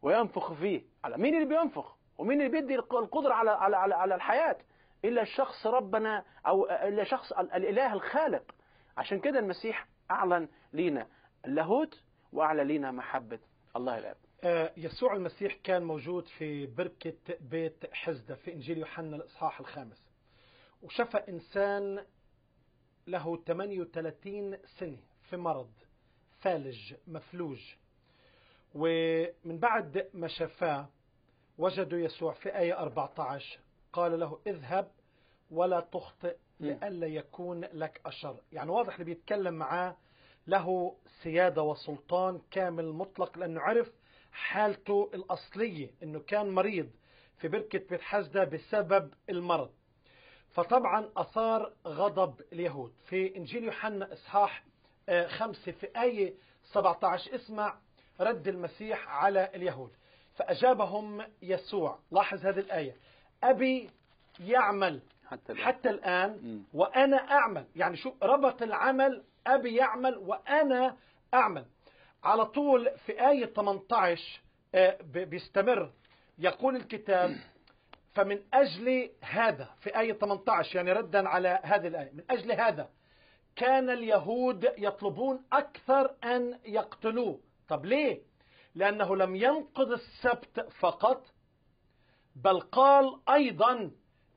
وينفخ فيه. على مين اللي بينفخ؟ ومين اللي بيدي الق- القدرة على على على, على الحياة؟ إلا الشخص ربنا أو إلا شخص ال- الإله الخالق. عشان كده المسيح أعلن لينا اللاهوت وأعلن لينا محبة الله الآب. آه، يسوع المسيح كان موجود في بركة بيت حزدة في إنجيل يوحنا الإصحاح الخامس. وشفى إنسان له 38 سنة في مرض فالج مفلوج. ومن بعد ما شفاه وجدوا يسوع في آية 14 قال له اذهب ولا تخطئ لئلا يكون لك أشر. يعني واضح اللي بيتكلم معاه له سيادة وسلطان كامل مطلق لأنه عرف حالته الأصلية أنه كان مريض في بركة بيت حزدة بسبب المرض. فطبعا أثار غضب اليهود. في إنجيل يوحنا إصحاح آه، خمسة في آية 17 اسمع رد المسيح على اليهود. فأجابهم يسوع. لاحظ هذه الآية. أبي يعمل حتى الآن. حتى الآن مم. وأنا أعمل يعني شو ربط العمل أبي يعمل وأنا أعمل على طول في آية 18 آه، بيستمر يقول الكتاب فمن أجل هذا في آية 18 يعني ردا على هذه الآية من أجل هذا كان اليهود يطلبون أكثر أن يقتلوه طب ليه؟ لأنه لم ينقض السبت فقط بل قال أيضا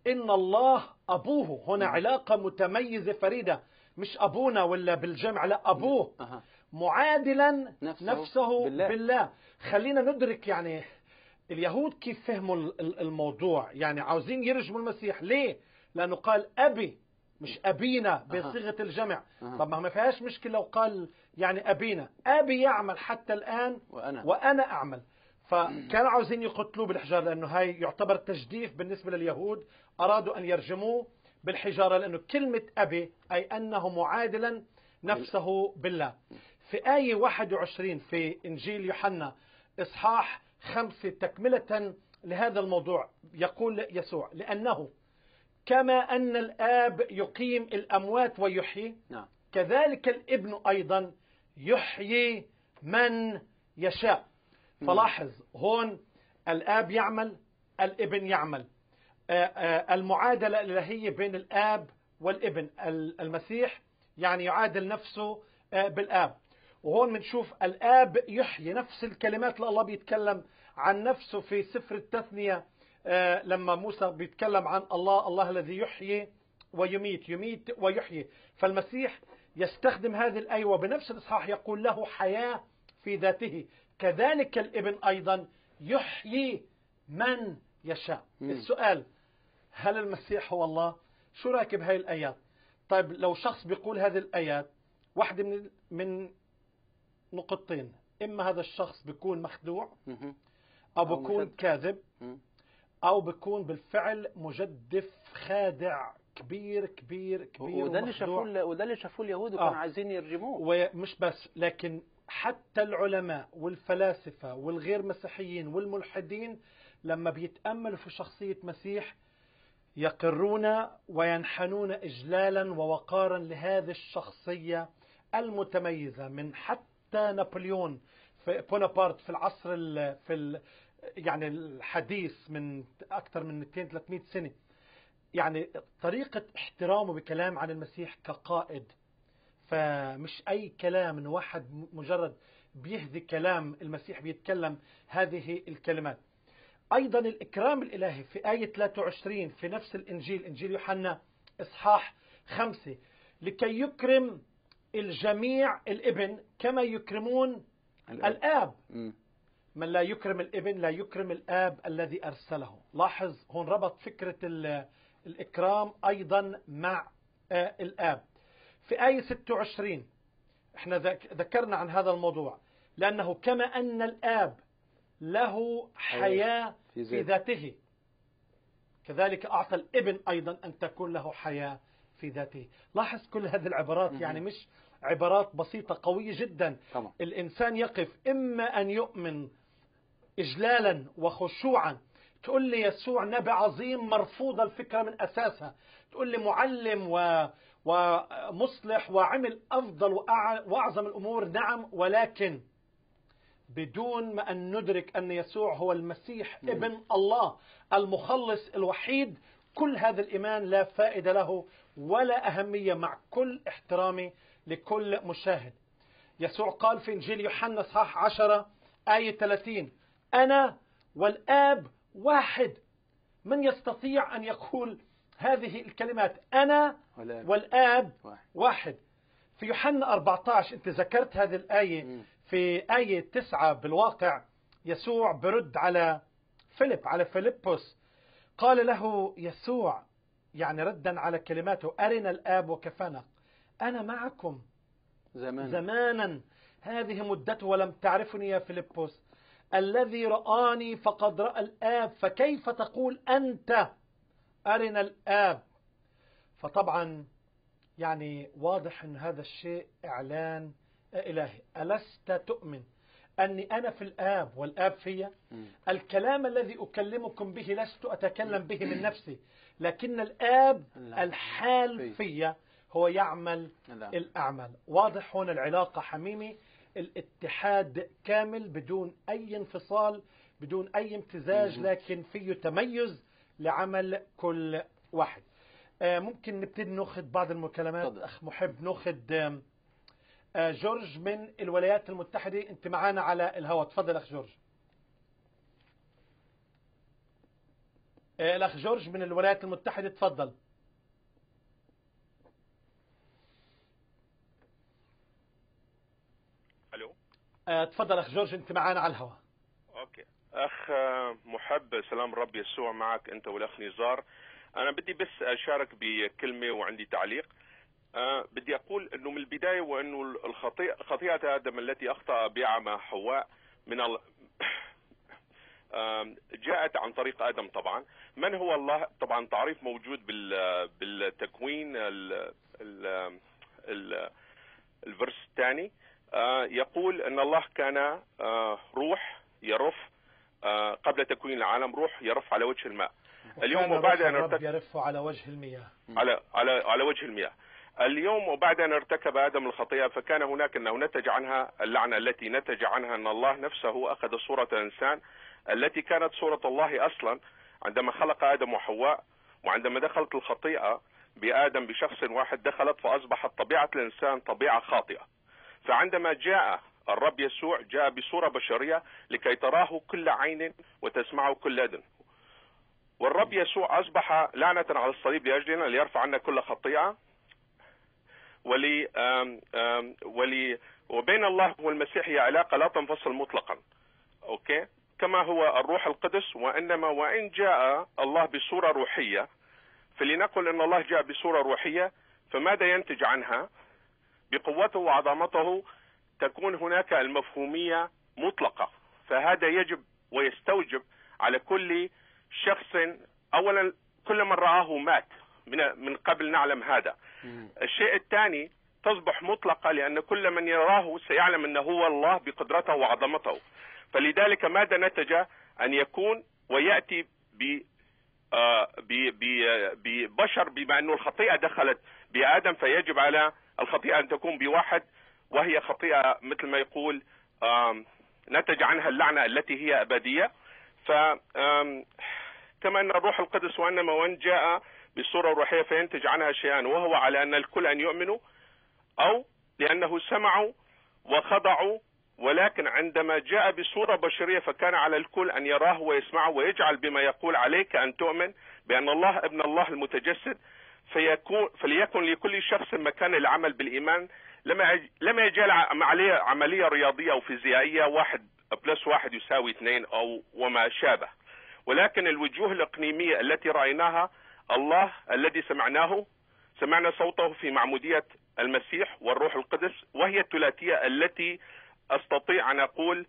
إن الله أبوه. هنا علاقة متميزة فريدة. مش أبونا ولا بالجمع لا أبوه. معادلا نفسه نفسه, بالله. بالله. خلينا ندرك يعني اليهود كيف فهموا ال- ال- الموضوع. يعني عاوزين يرجموا المسيح. ليه؟ لأنه قال أبي مش أبينا بصيغة الجمع. طب ما ما فيهاش مشكلة لو قال يعني أبينا. أبي يعمل حتى الآن وأنا. وأنا أعمل. فكانوا عاوزين يقتلوه بالحجارة لأنه هاي يعتبر تجديف بالنسبة لليهود. أرادوا أن يرجموه بالحجارة لأنه كلمة أبي أي أنه معادلا نفسه بالله. في آية 21 في إنجيل يوحنا إصحاح خمسة تكملة لهذا الموضوع يقول يسوع لأنه كما أن الآب يقيم الأموات ويحيي نعم. كذلك الابن أيضا يحيي من يشاء. فلاحظ هون الآب يعمل الابن يعمل. آه، آه، المعادلة الإلهية بين الآب والابن. ال- المسيح يعني يعادل نفسه آه، بالآب. وهون بنشوف الآب يحيي نفس الكلمات اللي الله بيتكلم عن نفسه في سفر التثنية لما موسى بيتكلم عن الله الله الذي يحيي ويميت يميت ويحيي. فالمسيح يستخدم هذه الآية وبنفس الإصحاح يقول له حياة في ذاته. كذلك الابن أيضا يحيي من يشاء مم. السؤال هل المسيح هو الله شو رايك بهاي الآيات طيب لو شخص بيقول هذه الآيات واحدة من من نقطتين إما هذا الشخص بيكون مخدوع. أو بيكون. كاذب. أو بيكون بالفعل مجدف خادع كبير كبير كبير وده اللي. شافوه وده اللي شافوه اليهود آه. وكانوا عايزين يرجموه ومش بس لكن حتى العلماء والفلاسفة والغير مسيحيين والملحدين لما بيتأملوا في شخصية مسيح يقرون وينحنون إجلالا ووقارا لهذه الشخصية المتميزة من حتى نابليون في بونابرت في العصر ال في يعني الحديث من أكثر من 200 300 سنة. يعني طريقة احترامه بكلام عن المسيح كقائد فمش أي كلام إن واحد م- مجرد بيهذي كلام المسيح بيتكلم هذه الكلمات أيضا الإكرام الإلهي في آية 23 في نفس الإنجيل إنجيل يوحنا إصحاح خمسة لكي يكرم الجميع الإبن كما يكرمون الآب. الآب. من لا يكرم الإبن لا يكرم الآب الذي أرسله لاحظ هون ربط فكرة ال- الإكرام أيضا مع آه، الآب في آية 26 إحنا ذك- ذكرنا عن هذا الموضوع. لأنه كما أن الآب له حياة في ذاته. كذلك أعطى الإبن أيضا أن تكون له حياة في ذاته. لاحظ كل هذه العبارات. يعني مش عبارات بسيطة قوية جدا. طبعا الإنسان يقف إما أن يؤمن إجلالا وخشوعا. تقول لي يسوع نبي عظيم مرفوض الفكرة من أساسها. تقول لي معلم و... ومصلح وعمل أفضل وأع... وأعظم الأمور نعم ولكن بدون ما أن ندرك أن يسوع هو المسيح مم. ابن الله المخلص الوحيد كل هذا الإيمان لا فائدة له ولا أهمية مع كل احترامي لكل مشاهد يسوع قال في إنجيل يوحنا صحاح 10 آية 30 أنا والآب واحد من يستطيع أن يقول هذه الكلمات أنا والآب واحد. واحد. في يوحنا 14 أنت ذكرت هذه الآية. في آية 9 بالواقع. يسوع برد على فيليب على فيليبوس. قال له يسوع يعني ردا على كلماته أرنا الآب وكفانا. أنا معكم زمان زمانا. هذه مدته ولم تعرفني يا فيلبس الذي رآني فقد رأى الآب فكيف تقول أنت؟ أرنا الآب فطبعا يعني واضح أن هذا الشيء إعلان إلهي ألست تؤمن أني أنا في الآب والآب فيا. الكلام الذي أكلمكم به لست أتكلم به من نفسي لكن الآب. الحال في. فيا هو يعمل. الأعمال واضح هنا العلاقة حميمي الاتحاد كامل بدون أي انفصال بدون أي امتزاج. لكن فيه تميز لعمل كل واحد. آه، ممكن نبتدي ناخذ بعض المكالمات. تفضل. أخ محب ناخذ آم، آه، جورج من الولايات المتحدة. أنت معانا على الهواء. تفضل أخ جورج. آه، الأخ جورج من الولايات المتحدة. تفضل. ألو؟ آه، تفضل أخ جورج. أنت معانا على الهواء. أوكي. أخ محب سلام الرب يسوع معك أنت والأخ نزار. أنا بدي بس أشارك بكلمة وعندي تعليق. أه بدي أقول إنه من البداية وإنه الخطيئه خطيئه آدم التي أخطأ مع حواء من ال... آم، جاءت عن طريق آدم طبعا. من هو الله؟ طبعا تعريف موجود بال بالتكوين ال... ال... ال... الفرس الثاني. آه، يقول إن الله كان آه، روح يرف قبل تكوين العالم روح يرف على وجه الماء. اليوم وبعد أن ارتكب يرف على وجه المياه. على على على وجه المياه. اليوم وبعد أن ارتكب آدم الخطيئة فكان هناك أنه نتج عنها اللعنة التي نتج عنها أن الله نفسه أخذ صورة الانسان التي كانت صورة الله أصلا. عندما خلق آدم وحواء وعندما دخلت الخطيئة بآدم بشخص واحد دخلت فأصبحت طبيعة الإنسان طبيعة خاطئة. فعندما جاء الرب يسوع جاء بصورة بشرية لكي تراه كل عين وتسمعه كل أذن. والرب يسوع أصبح لعنة على الصليب لأجلنا ليرفع عنا كل خطيئة. ولي آم آم ولي وبين الله والمسيح هي علاقة لا تنفصل مطلقا. أوكي؟ كما هو الروح القدس وإنما وإن جاء الله بصورة روحية فلنقل إن الله جاء بصورة روحية فماذا ينتج عنها؟ بقوته وعظمته تكون هناك المفهومية مطلقة فهذا يجب ويستوجب على كل شخص. اولا كل من رآه مات من من قبل نعلم هذا. الشيء الثاني تصبح مطلقة لأن كل من يراه سيعلم أنه هو الله بقدرته وعظمته. فلذلك ماذا نتج؟ أن يكون ويأتي ب آه، ب- ب- ببشر بما أنه الخطيئة دخلت بآدم فيجب على الخطيئة أن تكون بواحد وهي خطيئة مثل ما يقول نتج عنها اللعنة التي هي أبدية. ف كما أن الروح القدس وأنما وأن جاء بصورة روحية فينتج عنها شيئان وهو على أن الكل أن يؤمنوا أو لأنه سمعوا وخضعوا ولكن عندما جاء بصورة بشرية فكان على الكل أن يراه ويسمعه ويجعل بما يقول عليك أن تؤمن بأن الله ابن الله المتجسد فيكون فليكن لكل شخص مكان العمل بالإيمان. لما لما يجعل عملية عملية رياضية أو فيزيائية واحد بلس واحد يساوي اثنين أو وما شابه. ولكن الوجوه الإقليمية التي رأيناها الله الذي سمعناه سمعنا صوته في معمودية المسيح والروح القدس وهي الثلاثية التي أستطيع أن أقول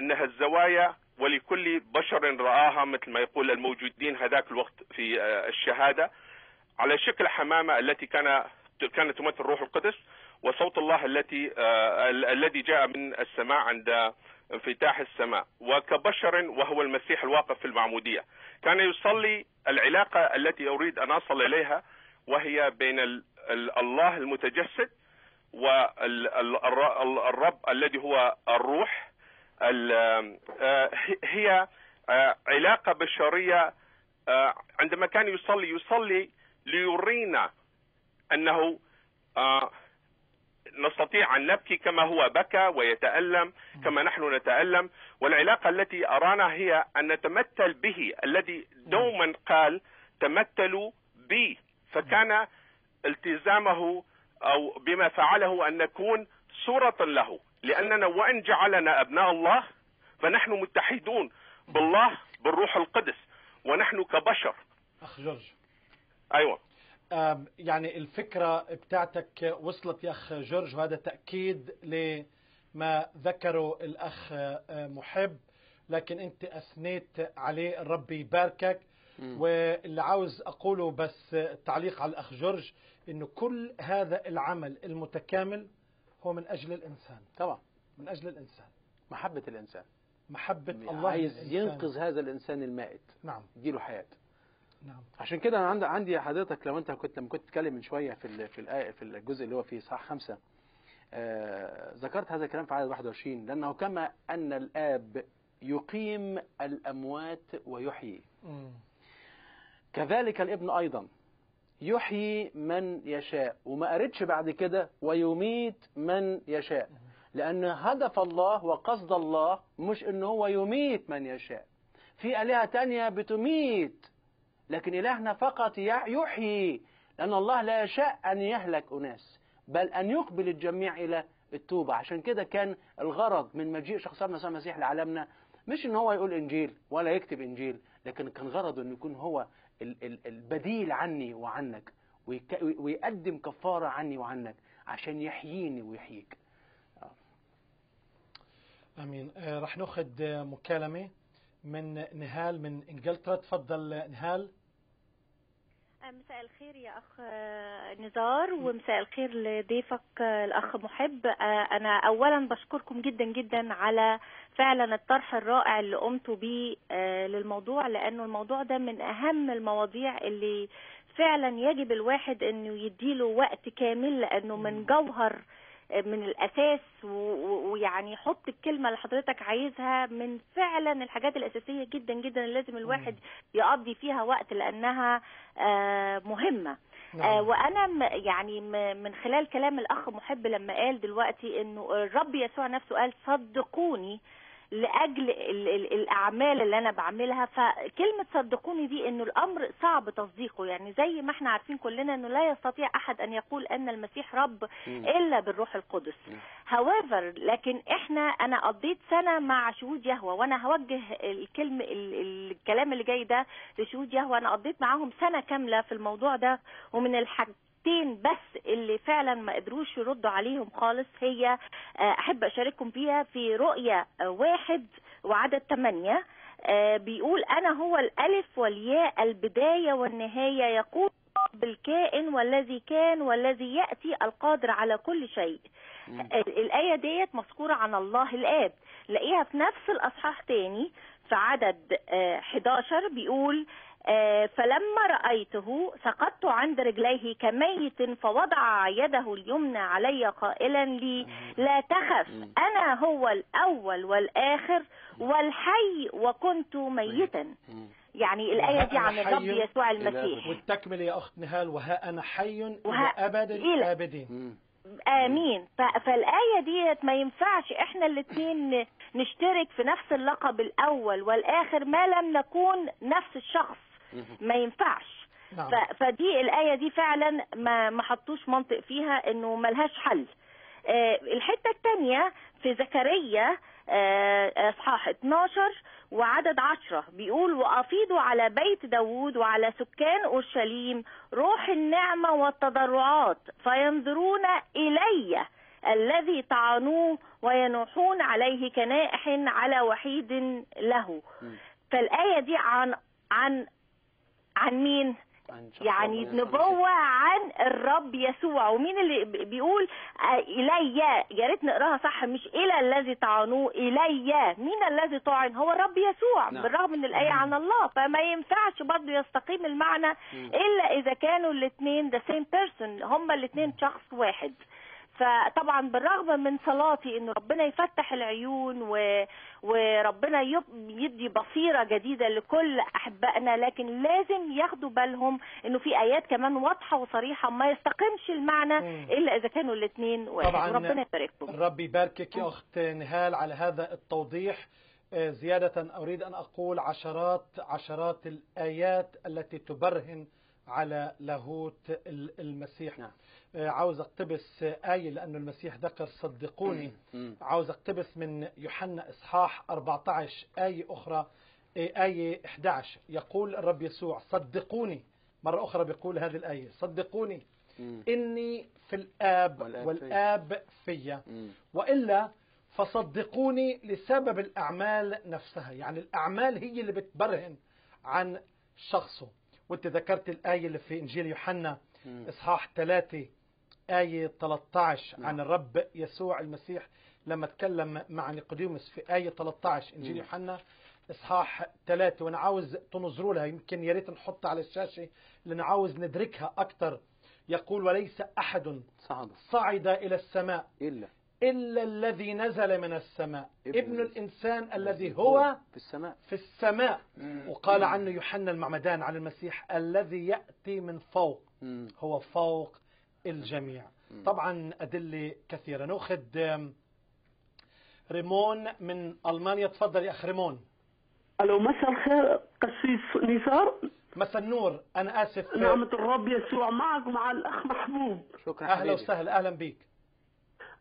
إنها الزوايا ولكل بشر رآها مثل ما يقول الموجودين هذاك الوقت في آه، الشهادة. على شكل حمامة التي كان كانت تمثل الروح القدس وصوت الله التي آه، ال- الذي جاء من السماء عند انفتاح السماء. وكبشر وهو المسيح الواقف في المعمودية. كان يصلي العلاقة التي أريد أن أصل إليها وهي بين ال- ال- الله المتجسد والرب الذي هو الروح. ال- آه، هي آه، علاقة بشرية عندما كان يصلي يصلي ليرينا أنه نستطيع أن نبكي كما هو بكى ويتألم كما نحن نتألم. والعلاقة التي أرانا هي أن نتمثل به الذي دوما قال تمثلوا بي. فكان التزامه أو بما فعله أن نكون صورة له. لأننا وإن جعلنا أبناء الله فنحن متحدون بالله بالروح القدس ونحن كبشر. أخ جورج. أيوة. يعني الفكرة بتاعتك وصلت يا أخ جورج وهذا تأكيد لما ذكره الأخ محب. لكن أنت أثنيت عليه الرب يباركك. واللي عاوز أقوله بس تعليق على الأخ جورج أنه كل هذا العمل المتكامل هو من أجل الإنسان. طبعا. من أجل الإنسان. محبة الإنسان. محبة الله عايز. ينقذ هذا الإنسان المائت. نعم. يديله حياة. نعم. عشان كده أنا عندي عندي حضرتك لو أنت كنت لما كنت تتكلم من شوية في ال- في في الجزء اللي هو في صح خمسة آه ذكرت هذا الكلام في عدد 21 لأنه كما أن الآب يقيم الأموات ويحيي. كذلك الابن أيضا يحيي من يشاء وما قريتش بعد كده ويميت من يشاء لأن هدف الله وقصد الله مش إن هو يميت من يشاء. في آلهة تانية بتميت لكن إلهنا فقط يحيي لأن الله لا يشاء أن يهلك أناس بل أن يقبل الجميع إلى التوبة. عشان كده كان الغرض من مجيء شخص يسوع المسيح لعالمنا مش إن هو يقول إنجيل ولا يكتب إنجيل لكن كان غرضه إنه يكون هو ال- ال- البديل عني وعنك ويقدم كفارة عني وعنك عشان يحييني ويحييك. آمين. آه، رح ناخذ آه، مكالمة. من نهال من إنجلترا تفضل آه، نهال مساء الخير يا أخ آه، نزار ومساء الخير لضيفك آه، الأخ محب. آه، أنا اولا بشكركم جدا جدا على فعلا الطرح الرائع اللي قمتوا بيه آه، للموضوع لأنه الموضوع ده من أهم المواضيع اللي فعلا يجب الواحد إنه يديله وقت كامل لأنه من جوهر آه، من الأساس ويعني يحط الكلمة اللي حضرتك عايزها من فعلا الحاجات الأساسية جدا جدا اللي لازم الواحد يقضي فيها وقت لأنها آه، مهمة. آه، وأنا م- يعني من خلال كلام الأخ محب لما قال دلوقتي إنه الرب يسوع نفسه قال صدقوني لأجل ال- ال- الأعمال اللي أنا بعملها فكلمة صدقوني دي إنه الأمر صعب تصديقه. يعني زي ما إحنا عارفين كلنا إنه لا يستطيع أحد أن يقول أن المسيح رب. إلا بالروح القدس. however لكن إحنا أنا قضيت سنة مع شهود يهوة وأنا هوجه الكلمة ال- ال- الكلام اللي جاي ده لشهود يهوة. أنا قضيت معاهم سنة كاملة في الموضوع ده ومن الحاجتين بس اللي فعلا ما قدروش يردوا عليهم خالص هي آه، أحب أشارككم فيها في رؤية آه، واحد وعدد ثمانية آه، بيقول أنا هو الألف والياء البداية والنهاية يقول بالكائن والذي كان والذي يأتي القادر على كل شيء مم. ال- الآية ديت مذكورة عن الله الآب لاقيها في نفس الأصحاح تاني في عدد آه، 11 بيقول فلما رأيته سقطت عند رجليه كميت فوضع يده اليمنى علي قائلا لي لا تخف. أنا هو الأول والآخر والحي وكنت ميتا. يعني الآية دي عن الرب يسوع المسيح والتكمله يا أخت نهال وها أنا حي إلى وها- أبد إلى. الآبدين مم. آمين ف- فالآية ديت ما ينفعش إحنا الاثنين نشترك في نفس اللقب الأول والآخر ما لم نكون نفس الشخص. ما ينفعش. نعم. فدي الآية دي فعلا ما ما حطوش منطق فيها إنه ملهاش حل. آه، الحتة الثانية في زكريا آه، اصحاح 12 وعدد عشرة بيقول وأفيضوا على بيت داوود وعلى سكان أورشليم روح النعمة والتضرعات فينظرون إلي الذي طعنوه وينوحون عليه كنائح على وحيد له. فالآية دي عن عن عن مين؟ يعني نبوة عن الرب يسوع ومين اللي بيقول آه، إلي يا ريت نقراها صح مش إلى الذي طعنوه إلي مين الذي طعن هو الرب يسوع نعم. بالرغم من الآية عن الله فما ينفعش برضه يستقيم المعنى. إلا إذا كانوا الاثنين the same person هما الاثنين شخص واحد فطبعا بالرغم من صلاتي إن ربنا يفتح العيون و... وربنا يب- يدي بصيرة جديدة لكل أحبائنا لكن لازم ياخدوا بالهم إنه في آيات كمان واضحة وصريحة ما يستقيمش المعنى مم. إلا إذا كانوا الاثنين واحد طبعاً. وربنا يبارككم الرب يباركك يا أخت نهال على هذا التوضيح آه، زيادة أريد أن أقول عشرات عشرات الآيات التي تبرهن على لاهوت ال- المسيح نعم. عاوز أقتبس آه، آية لأنه المسيح ذكر صدقوني. عاوز أقتبس من يوحنا إصحاح 14 آية أخرى. آية 11 يقول الرب يسوع صدقوني. مرة أخرى بيقول هذه الآية صدقوني. إني في الآب والآب فيا. وإلا فصدقوني لسبب الأعمال نفسها. يعني الأعمال هي اللي بتبرهن عن شخصه. وأنت ذكرت الآية اللي في إنجيل يوحنا. إصحاح 3 آية 13 نعم. عن الرب يسوع المسيح لما تكلم مع نيقوديموس في آية 13 إنجيل مم. يوحنا إصحاح 3 وأنا عاوز تنظروا لها. يمكن يا ريت نحطها على الشاشة لأن عاوز ندركها أكثر يقول وليس أحد صعد. صعد إلى السماء إلا. إلا الذي نزل من السماء. ابن ابن الإنسان الذي هو في السماء. في السماء. مم. وقال عنه يوحنا المعمدان عن المسيح الذي يأتي من فوق. مم. هو فوق الجميع. طبعا أدلة كثيرة. نأخذ ريمون من ألمانيا. تفضل يا أخ ريمون. ألو مساء الخير قسيس نزار. مساء النور. أنا آسف. نعمة الرب يسوع معك ومع الأخ محبوب. شكرا أهلا. وسهلا. أهلا بيك.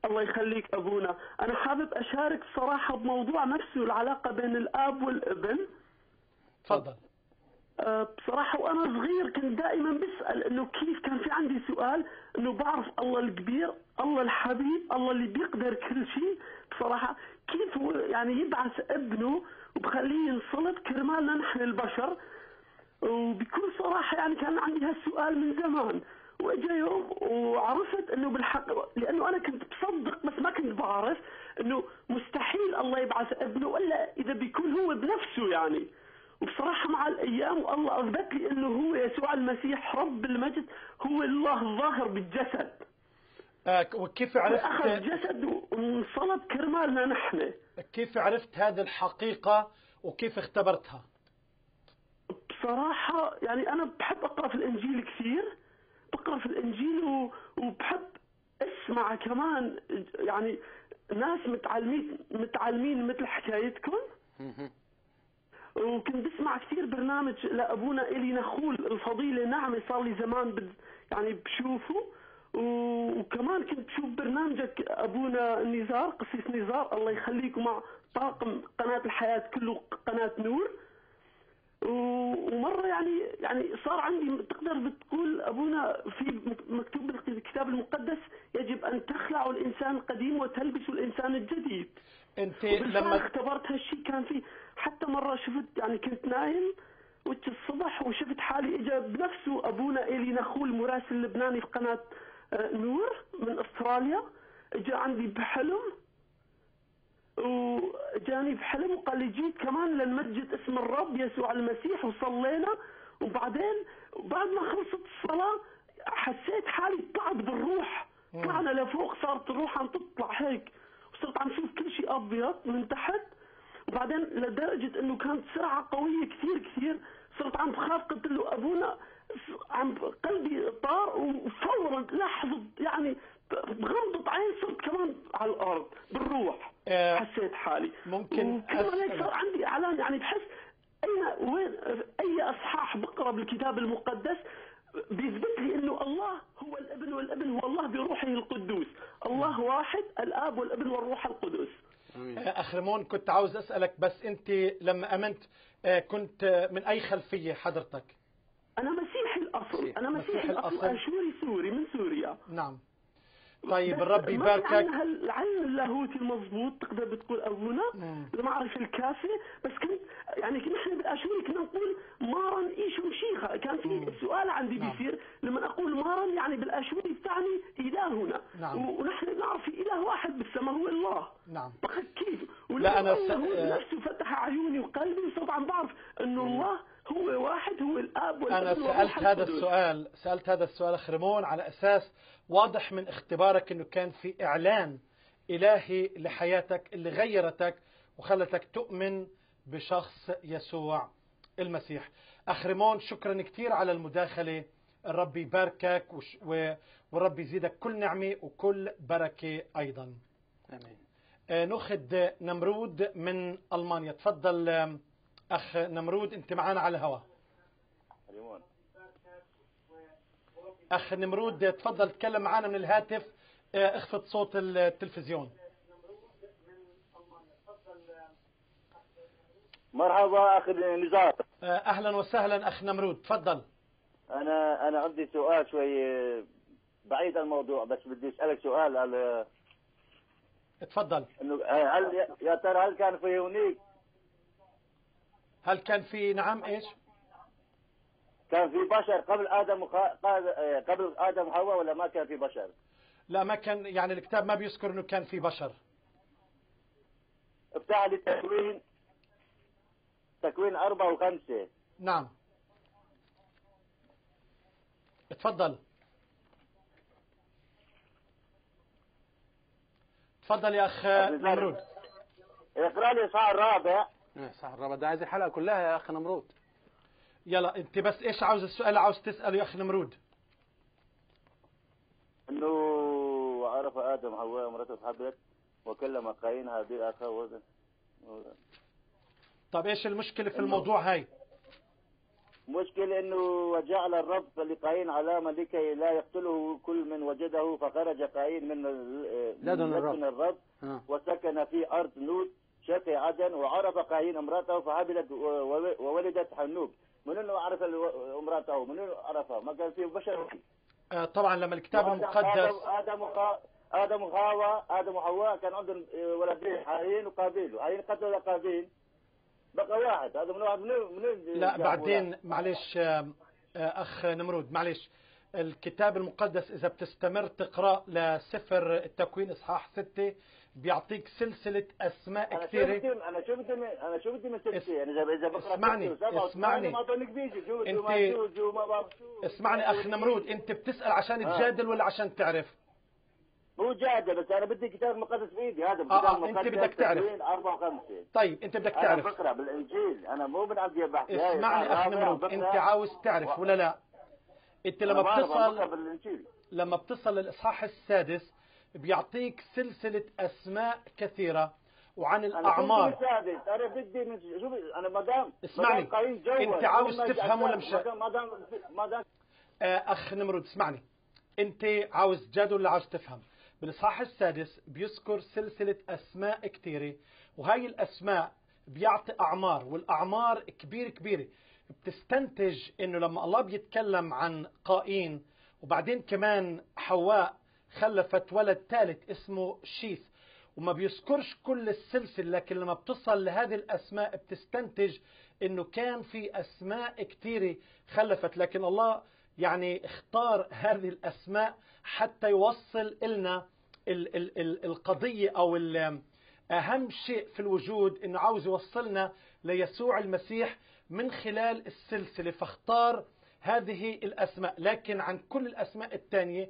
الله يخليك أبونا. أنا حابب أشارك صراحة بموضوع نفسه العلاقة بين الآب والابن. تفضل. بصراحة وأنا صغير كنت دائما بسأل إنه كيف كان في عندي سؤال إنه بعرف الله الكبير الله الحبيب الله اللي بيقدر كل شيء. بصراحة كيف هو يعني يبعث ابنه وبخليه ينصلب كرمالنا نحن البشر؟ وبكل صراحة يعني كان عندي هالسؤال من زمان. وإجا يوم وعرفت إنه بالحق لأنه أنا كنت بصدق بس ما كنت بعرف إنه مستحيل الله يبعث ابنه إلا إذا بيكون هو بنفسه يعني. وبصراحة مع الأيام والله أثبت لي أنه هو يسوع المسيح رب المجد هو الله الظاهر بالجسد آه، وكيف أخذ عرفت جسد وانصلب كرمالنا نحن كيف عرفت هذه الحقيقة وكيف اختبرتها بصراحة يعني أنا بحب أقرأ في الإنجيل كثير بقرأ في الإنجيل. وبحب أسمع كمان يعني ناس متعلمين متعلمين مثل حكايتكم. وكنت بسمع كثير برنامج لأبونا إلي نخول الفضيلة. نعمه صار لي زمان بد يعني بشوفه. وكمان كنت بشوف برنامجك أبونا نزار قسيس نزار. الله يخليكم مع طاقم قناة الحياة كله قناة نور. ومرة يعني يعني صار عندي تقدر بتقول أبونا في مك- مكتوب بالكتاب المقدس يجب أن تخلع الإنسان القديم وتلبس الإنسان الجديد. انت لما اختبرت هالشيء كان في حتى مرة شفت يعني كنت نايم وجه الصبح وشفت حالي اجى بنفسه أبونا إلي نخول مراسل لبناني في قناة آه، نور من أستراليا اجى عندي بحلم وجاني بحلم وقال لي جيت كمان لنمجد اسم الرب يسوع المسيح وصلينا وبعدين بعد ما خلصت الصلاة حسيت حالي طلعت بالروح طلعنا لفوق صارت الروح عم تطلع هيك. وصرت عم شوف كل شيء أبيض من تحت. وبعدين لدرجة إنه كانت سرعة قوية كثير كثير. صرت عم بخاف قلت له أبونا. عم قلبي طار وفورا. لحظة يعني بغمضة عين صرت كمان على الأرض بالروح. آه، حسيت حالي. ممكن وكمان هيك. صار عندي إعلان يعني بحس اي وين أي أصحاح بقرأ بالكتاب المقدس بيثبت لي إنه الله هو الأبن والأبن هو الله بروحه القدوس. الله واحد الآب والأبن والروح القدس. آه، أخ ريمون كنت عاوز أسألك بس أنت لما أمنت آه، كنت آه، من أي خلفية حضرتك؟ أنا مسيحي الأصل أنا مسيحي مسيحي الأصل. اشوري سوري من سوريا. نعم. طيب الرب يباركك عندنا هالعلم اللاهوتي المضبوط تقدر بتقول ابونا مم. المعرفه الكافيه بس كنت يعني كنا نحن بالاشوري كنا نقول مارن ايشو مشيخه كان في سؤال عندي نعم. بيصير لما أقول مارن يعني بالاشوري بتعني الهنا نعم. ونحن نعرف إله واحد بالسماء هو الله نعم كيف لا، أنا الله س- آه. نفسه فتح عيوني وقلبي عم بعرف أنه الله هو واحد هو الأب والروح سألت هذا. السؤال سألت هذا السؤال أخ ريمون على أساس واضح من اختبارك أنه كان في إعلان إلهي لحياتك اللي غيرتك وخلتك تؤمن بشخص يسوع المسيح. أخ ريمون شكرا كثير على المداخلة. الرب يباركك والرب يزيدك كل نعمة وكل بركة أيضا. آمين. آه، ناخذ نمرود من ألمانيا. تفضل أخ نمرود أنت معنا على الهواء. أخ نمرود تفضل تكلم معنا من الهاتف آه، اخفض صوت التلفزيون. مرحبا أخ نزار. آه، أهلا وسهلا أخ نمرود تفضل. أنا أنا عندي سؤال شوي بعيد عن الموضوع بس بدي أسألك سؤال على اتفضل إنه هل يا ترى هل كان في هونيك هل كان في نعم إيش؟ كان في بشر قبل آدم وخ... قبل آدم وحواء ولا ما كان في بشر؟ لا ما كان يعني الكتاب ما بيذكر إنه كان في بشر. بتاع التكوين تكوين أربعة وخمسة. نعم. اتفضل. تفضل يا أخ نمرود. إقرأ لي صار الرابع إيه، صح الرابع ده عايز الحلقة كلها يا أخ نمرود. يلا انت بس إيش عاوز السؤال؟ اللي عاوز تساله يا اخ نمرود. أنه عرف آدم حواء امرته حبت وكلم قايين هابيل اخاه وزن. طب إيش المشكلة في الموضوع هاي؟ مشكلة إنه وجعل الرب لقايين علامة لكي لا يقتله كل من وجده فخرج قايين من لدن من الرب. لدن الرب آه. وسكن في أرض نود شرق عدن وعرف قايين امرأته و- وولدت حنوب. من انه عرف امرأته؟ من انه عرفها؟ ما كان فيه بشر. آه طبعا لما الكتاب المقدس آدم وخا- آدم وحواء آدم وحواء كان عندهم ولدين حايين وقابيل. وحايين قتلوا قابيل. بقى واحد. هذا من واحد من من لا بعدين معلش آه، آه، أخ نمرود معلش الكتاب المقدس إذا بتستمر تقرأ لسفر التكوين إصحاح ستة بيعطيك سلسلة أسماء أنا شو كثيرة. بدي أنا شو بدي أنا شو بدي من ستة يعني اذا إذا بقرأ اسمعني، اسمعني. انت- شو اسمعني اخ نمرود انت بتسأل عشان آه. تجادل ولا عشان تعرف؟ مو جادة بس أنا بدي كتاب مقدس بايدي هذا آه، آه، أنت مقدس بدك تعرف. أربعة وخمسة. طيب انت بدك أنا تعرف. بقرأ بالإنجيل. أنا مو من عندي بحث. اسمعني اخ نمرود بقرأ. انت عاوز تعرف ولا لا؟ انت لما أنا أنا بتصل لما بتصل للإصحاح السادس بيعطيك سلسلة أسماء كثيرة وعن أنا الأعمار. شو بدي من شو بدي أنا ما دام اسمعني. أنت عاوز تفهم ولا مش- ما دام ما دام ما دام آه، أخ نمرود اسمعني. أنت عاوز تجادل ولا عاوز تفهم؟ بالإصحاح السادس بيذكر سلسلة أسماء كثيرة وهي الأسماء بيعطي أعمار والأعمار كبيره كبيره بتستنتج إنه لما الله بيتكلم عن قائين وبعدين كمان حواء خلفت ولد ثالث اسمه شيث وما بيذكرش كل السلسلة لكن لما بتصل لهذه الأسماء بتستنتج أنه كان في أسماء كثيرة خلفت لكن الله يعني اختار هذه الأسماء حتى يوصل لنا ال ال ال القضية أو أهم شيء في الوجود أنه عاوز يوصلنا ليسوع المسيح من خلال السلسلة فاختار هذه الأسماء. لكن عن كل الأسماء الثانية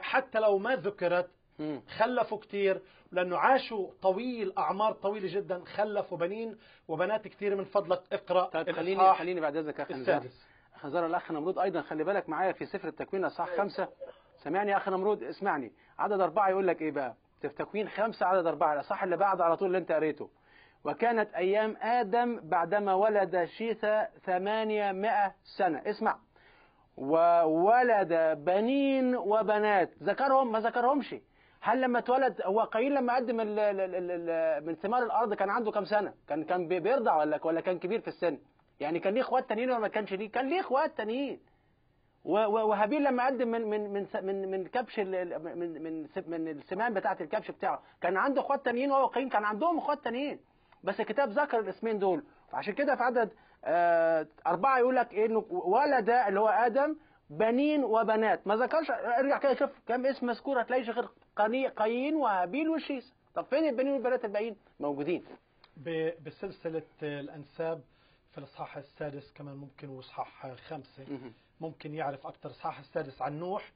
حتى لو ما ذكرت. خلفوا كتير لأنه عاشوا طويل أعمار طويلة جدا خلفوا بنين وبنات كتير من فضلك. اقرأ طيب خليني خليني بعد إذنك يا اخ نزار. نزار الأخ نمرود أيضا خلي بالك معايا في سفر التكوين اصحاح خمسة. سامعني يا أخ نمرود اسمعني. عدد أربعة يقول لك إيه بقى؟ في تكوين خمسة عدد أربعة. الاصحاح اللي بعد على طول اللي أنت قريته. وكانت أيام آدم بعدما ولد شيثة ثمانية سنة. اسمع. وولد بنين وبنات ذكرهم ما ذكرهمش هل لما اتولد هو قايين لما قدم من ثمار الأرض كان عنده كام سنة؟ كان كان بي- بيرضع ولا ولا كان كبير في السن؟ يعني كان ليه إخوات تانيين ولا ما كانش ليه؟ كان ليه إخوات تانيين. وهابيل لما قدم من من من من من كبش من من من السمان بتاعة الكبش بتاعه كان عنده إخوات تانيين وهو قايين كان عندهم إخوات تانيين بس الكتاب ذكر الاسمين دول فعشان كده في عدد أربعة يقول لك إيه إنه ولد اللي هو آدم بنين وبنات. ما ذكرش ارجع كده شوف كم اسم مذكور هتلاقيش غير قايين وهابيل وشيس. طب فين البنين والبنات الباقيين؟ موجودين. بسلسلة الأنساب في الإصحاح السادس كمان ممكن وإصحاح خمسة. ممكن يعرف أكثر الإصحاح السادس عن نوح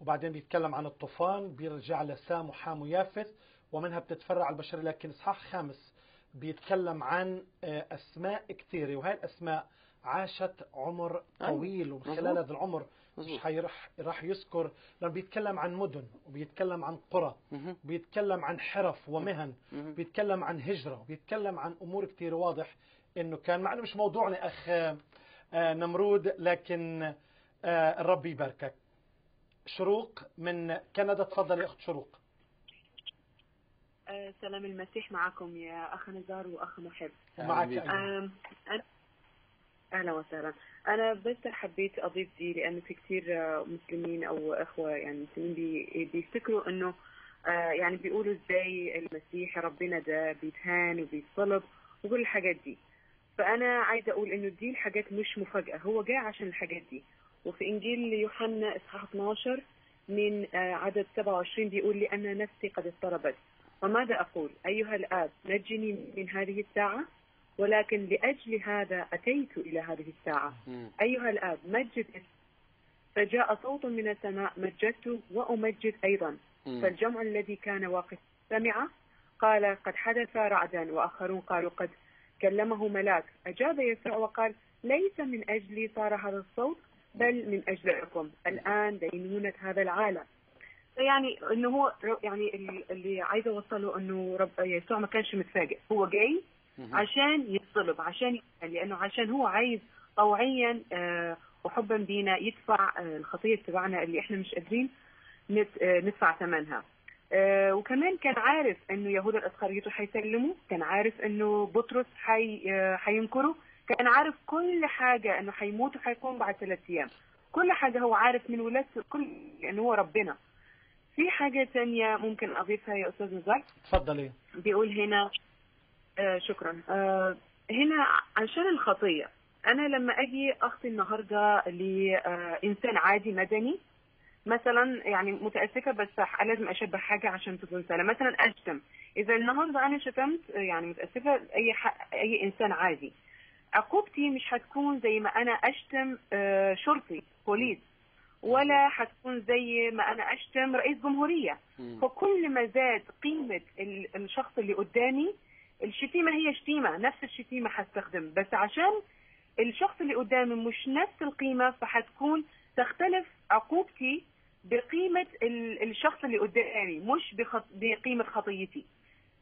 وبعدين بيتكلم عن الطوفان بيرجع لسام وحام ويافث ومنها بتتفرع البشرية لكن إصحاح خامس. بيتكلم عن آه، أسماء كثيرة وهي الأسماء عاشت عمر أيوة. طويل ومن خلال. هذا العمر. مش حيرح راح يذكر لأنه بيتكلم عن مدن وبيتكلم عن قرى. بيتكلم عن حرف ومهن. بيتكلم عن هجرة بيتكلم عن أمور كتير واضح إنه كان مع مش موضوعنا أخ آه، نمرود لكن آه، الرب يباركك شروق من كندا تفضل يا أخت شروق آه، سلام المسيح معكم يا أخ نزار وأخ محب. أنا أهلا وسهلا. أنا بس حبيت أضيف دي لأنه في كثير آه، مسلمين أو إخوة يعني مسلمين بي- بيفتكروا إنه آه، يعني بيقولوا إزاي المسيح ربنا ده بيتهان وبيتصلب وكل الحاجات دي. فأنا عايزة أقول إنه دي الحاجات مش مفاجأة. هو جاي عشان الحاجات دي. وفي إنجيل يوحنا إصحاح 12 من عدد 27 بيقول لأن نفسي قد اضطربت. وماذا أقول أيها الآب نجني من هذه الساعة ولكن لأجل هذا أتيت إلى هذه الساعة مم. أيها الآب مجد. فجاء صوت من السماء مجدته وأمجد أيضا. فالجمع الذي كان واقف سمع قال قد حدث رعدا وآخرون قالوا قد كلمه ملاك أجاب يسوع وقال ليس من أجلي صار هذا الصوت بل من أجلكم الآن دينونة هذا العالم يعني إنه هو يعني اللي عايزة أوصله إنه رب يسوع ما كانش متفاجئ. هو جاي. عشان يتصلب عشان لأنه عشان هو عايز طوعيا آه، وحبا بينا يدفع آه، الخطية تبعنا اللي إحنا مش قادرين آه، ندفع ثمنها. وكمان كان عارف إنه يهوذا الاسخريوطي حيسلمه كان عارف إنه بطرس حي حينكره كان عارف كل حاجة إنه حيموت وحيقوم بعد ثلاث أيام. كل حاجة هو عارف من ولادته كل لأنه هو ربنا. في حاجة ثانية ممكن أضيفها يا أستاذ نزار؟ تفضلي بيقول هنا آه شكرا. آه هنا عشان الخطية أنا لما أجي أخطي النهاردة لإنسان عادي مدني مثلا يعني متأسفة بس لازم أشبه حاجة عشان تكون سهلة. مثلا أشتم. إذا النهاردة أنا شتمت آه، يعني متأسفة أي ح... أي إنسان عادي. عقوبتي مش هتكون زي ما أنا أشتم آه، شرطي بوليس. ولا هتكون زي ما أنا أشتم رئيس جمهورية. مم. فكل ما زاد قيمة ال- الشخص اللي قدامي الشتيمة هي شتيمة نفس الشتيمة هستخدم بس عشان الشخص اللي قدامي مش نفس القيمة فهتكون تختلف عقوبتي بقيمة ال- الشخص اللي قدامي مش بخط... بقيمة خطيتي.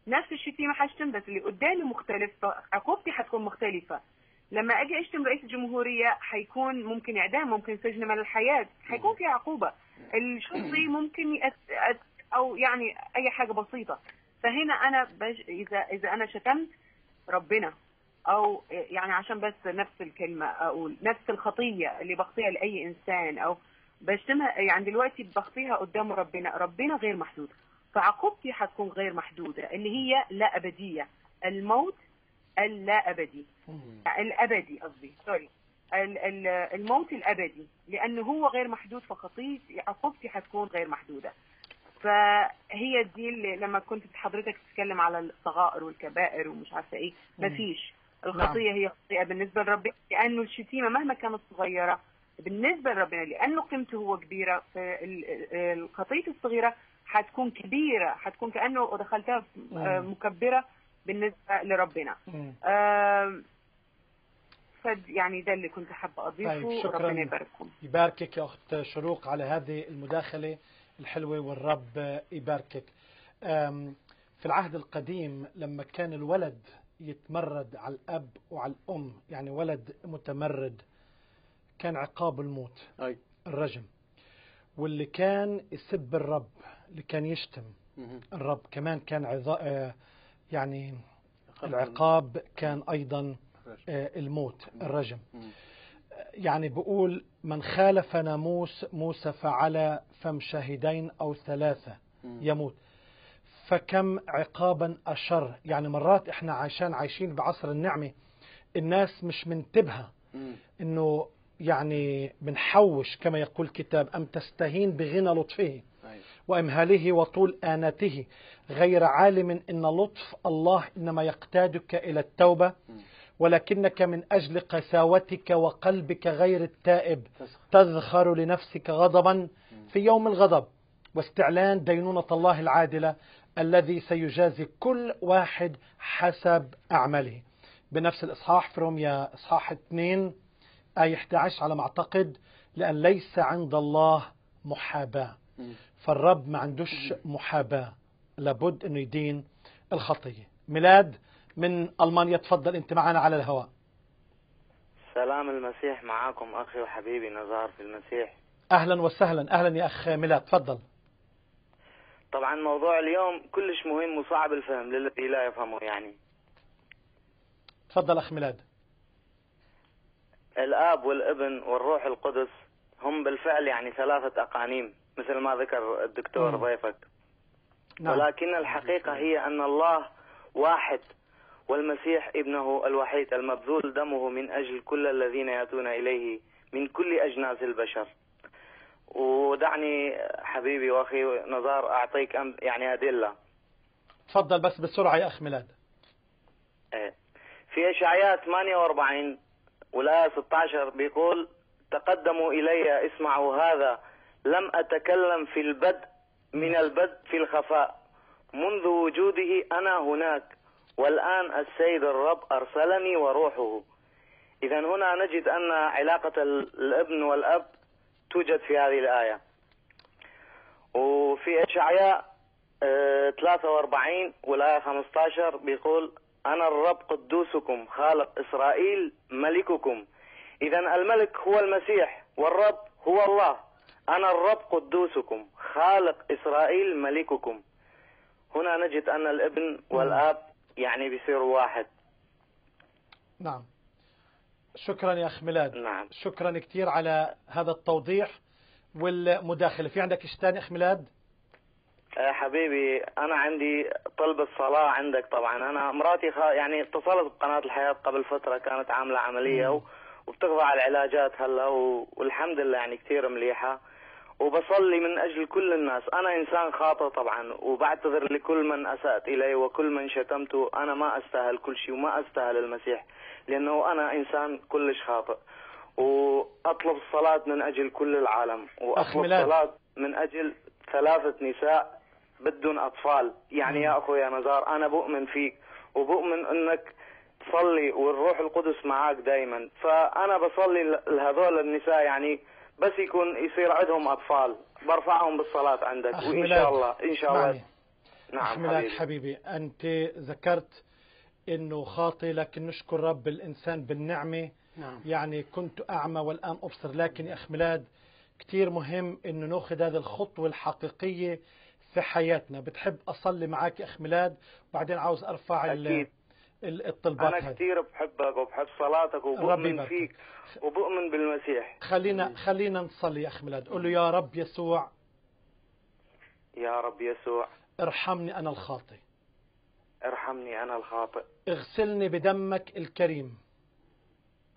نفس الشتيمة هشتم بس اللي قدامي مختلف فعقوبتي هتكون مختلفة. لما أجي أشتم رئيس الجمهورية هيكون ممكن إعدام ممكن سجن مدى الحياة. هيكون في عقوبة. الشرطي ممكن أو يعني أي حاجة بسيطة. فهنا أنا بج... إذا إذا أنا شتمت ربنا أو يعني عشان بس نفس الكلمة أقول نفس الخطية اللي بخطيها لأي إنسان أو بشتمها يعني دلوقتي بخطيها قدام ربنا ربنا غير محدود. فعقوبتي هتكون غير محدودة اللي هي لا أبدية. الموت اللا أبدي. الأبدي قصدي سوري ال- ال- الموت الأبدي لأنه هو غير محدود فخطيتي عقوبتي هتكون غير محدودة. فهي دي اللي لما كنت حضرتك تتكلم على الصغائر والكبائر ومش عارفة إيه مفيش. الخطية هي خطيئة بالنسبة لربنا لأنه الشتيمة مهما كانت صغيرة بالنسبة لربنا لأنه قيمته هو كبيرة فال- ال- الخطيه الصغيرة هتكون كبيرة هتكون كأنه دخلتها مكبرة بالنسبة لربنا. فد يعني ده اللي كنت حابة أضيفه. طيب، شكراً. ربنا يبارككم. يباركك يا أخت شروق على هذه المداخلة الحلوة والرب يباركك. في العهد القديم لما كان الولد يتمرد على الأب وعلى الأم يعني ولد متمرد كان عقاب الموت أي. الرجم. واللي كان يسب الرب اللي كان يشتم. الرب كمان كان عظا... يعني عقاب العقاب كان أيضا آه، الموت الرجم. يعني بقول من خالف ناموس موسى فعلى فم شاهدين أو ثلاثة. يموت فكم عقابا أشر يعني مرات إحنا عشان عايشين بعصر النعمة الناس مش منتبهة. إنه يعني بنحوش كما يقول الكتاب أم تستهين بغنى لطفه. وإمهاله وطول آنته غير عالم إن لطف الله إنما يقتادك إلى التوبة ولكنك من أجل قساوتك وقلبك غير التائب. تذخر لنفسك غضبا في يوم الغضب. واستعلان دينونة الله العادلة الذي سيجازي كل واحد حسب أعماله. بنفس الإصحاح في روميا إصحاح 2 آية 11 على ما أعتقد لأن ليس عند الله محاباة. فالرب ما عندوش محاباة. لابد أنه يدين الخطية. ميلاد من ألمانيا تفضل أنت معنا على الهواء. سلام المسيح معاكم أخي وحبيبي نزار في المسيح. أهلا وسهلا. أهلا يا أخ ميلاد تفضل. طبعا موضوع اليوم كلش مهم وصعب الفهم للذي لا يفهمه يعني. تفضل أخ ميلاد. الآب والابن والروح القدس هم بالفعل يعني ثلاثة أقانيم. مثل ما ذكر الدكتور. ضيفك. نعم. ولكن الحقيقة هي أن الله واحد والمسيح ابنه الوحيد المبذول دمه من أجل كل الذين يأتون إليه من كل أجناس البشر. ودعني حبيبي وأخي نزار أعطيك أم- يعني أدلة. تفضل بس بسرعة يا أخ ميلاد. إيه. في إشعياء 48 والآية 16 بيقول تقدموا إلي اسمعوا هذا لم أتكلم في البدء من البدء في الخفاء. منذ وجوده أنا هناك والآن السيد الرب أرسلني وروحه. إذا هنا نجد أن علاقة ال- الابن والأب توجد في هذه الآية. وفي إشعياء آه، 43 والآية 15 بيقول أنا الرب قدوسكم خالق إسرائيل ملككم. إذا الملك هو المسيح والرب هو الله. أنا الرب قدوسكم خالق إسرائيل ملككم. هنا نجد أن الابن والآب يعني بيصيروا واحد. نعم. شكرا يا أخ ميلاد. نعم. شكرا كثير على هذا التوضيح والمداخلة. في عندك إيش تاني أخ ميلاد؟ آه، حبيبي أنا عندي طلب الصلاة عندك طبعا. أنا مراتي خ... يعني اتصلت بقناة الحياة قبل فترة كانت عاملة عملية و... وبتخضع العلاجات هلأ و... والحمد لله يعني كثير مليحة. وبصلي من أجل كل الناس. أنا إنسان خاطئ طبعا وبعتذر لكل من أسأت إلي وكل من شتمته أنا ما أستاهل كل شيء وما أستاهل المسيح لأنه أنا إنسان كلش خاطئ. وأطلب الصلاة من أجل كل العالم. وأطلب. الصلاة من أجل ثلاثة نساء بدون أطفال. يعني يا أخويا نزار أنا بؤمن فيك وبؤمن أنك تصلي والروح القدس معاك دايما. فأنا بصلي لهذول النساء يعني بس يكون يصير عندهم أطفال. برفعهم بالصلاة عندك ميلاد، شاء الله إن شاء الله. نعم ميلاد حبيبي. حبيبي أنت ذكرت أنه خاطي لكن نشكر رب الإنسان بالنعمة. نعم. يعني كنت أعمى والآن أبصر. لكن يا أخ ميلاد كتير مهم أنه ناخذ هذه الخطوة الحقيقية في حياتنا. بتحب أصلي معك يا أخ ميلاد؟ وبعدين عاوز أرفع ال- أكيد. الطلبات هذه كثير بحبك وبحب صلاتك وبؤمن فيك وبؤمن بالمسيح. خلينا خلينا نصلي يا أخ ميلاد. قول له يا رب يسوع. يا رب يسوع. ارحمني أنا الخاطئ. ارحمني أنا الخاطئ. اغسلني بدمك الكريم.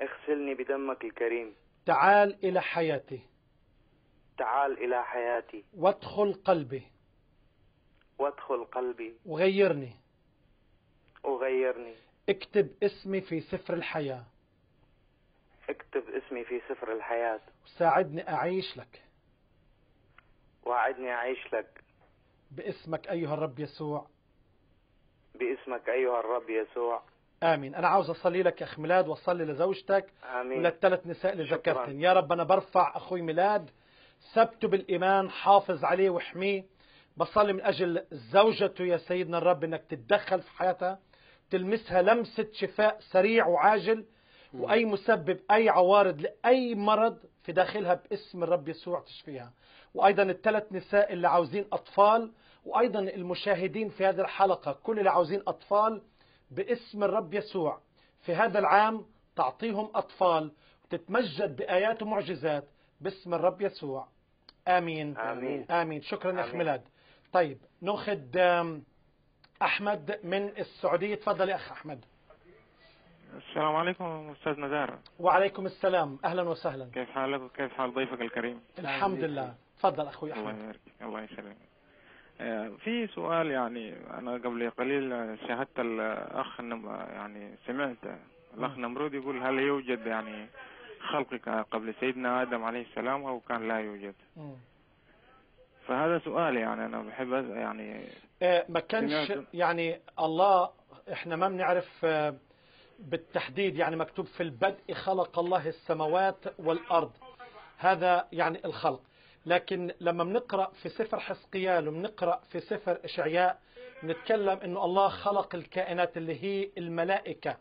اغسلني بدمك الكريم. تعال إلى حياتي. تعال إلى حياتي. وادخل قلبي. وادخل قلبي. وغيرني. وغيرني اكتب اسمي في سفر الحياة. اكتب اسمي في سفر الحياة. وساعدني أعيش لك. وأعدني أعيش لك. باسمك أيها الرب يسوع. باسمك أيها الرب يسوع. آمين. أنا عاوز أصلي لك يا أخ ميلاد وأصلي لزوجتك. آمين. وللثلاث نساء اللي. ذكرتن يا رب أنا برفع أخوي ميلاد. ثبته بالإيمان حافظ عليه واحميه بصلي من أجل زوجته يا سيدنا الرب أنك تتدخل في حياتها. تلمسها لمسة شفاء سريع وعاجل وأي مسبب أي عوارض لأي مرض في داخلها باسم الرب يسوع تشفيها. وأيضا الثلاث نساء اللي عاوزين أطفال وأيضا المشاهدين في هذه الحلقة كل اللي عاوزين أطفال باسم الرب يسوع. في هذا العام تعطيهم أطفال وتتمجد بآيات ومعجزات باسم الرب يسوع. آمين. آمين. آمين. شكرا يا أخ. ميلاد. طيب ناخذ أحمد من السعودية. تفضل يا أخ أحمد. السلام عليكم أستاذ نزار. وعليكم السلام. أهلا وسهلا. كيف حالك وكيف حال ضيفك الكريم؟ الحمد لله. تفضل أخوي الله أحمد يبارك الله يسلمك. آه، في سؤال يعني أنا قبل قليل شاهدت الأخ النم- يعني سمعت الأخ نمرود يقول هل يوجد يعني خلق قبل سيدنا آدم عليه السلام أو كان لا يوجد؟ مم. فهذا سؤال يعني أنا بحب يعني آه، ما كانش. يعني الله إحنا ما بنعرف آه، بالتحديد يعني مكتوب في البدء خلق الله السماوات والأرض. هذا يعني الخلق. لكن لما بنقرأ في سفر حسقيال وبنقرأ في سفر إشعياء بنتكلم إنه الله خلق الكائنات اللي هي الملائكة.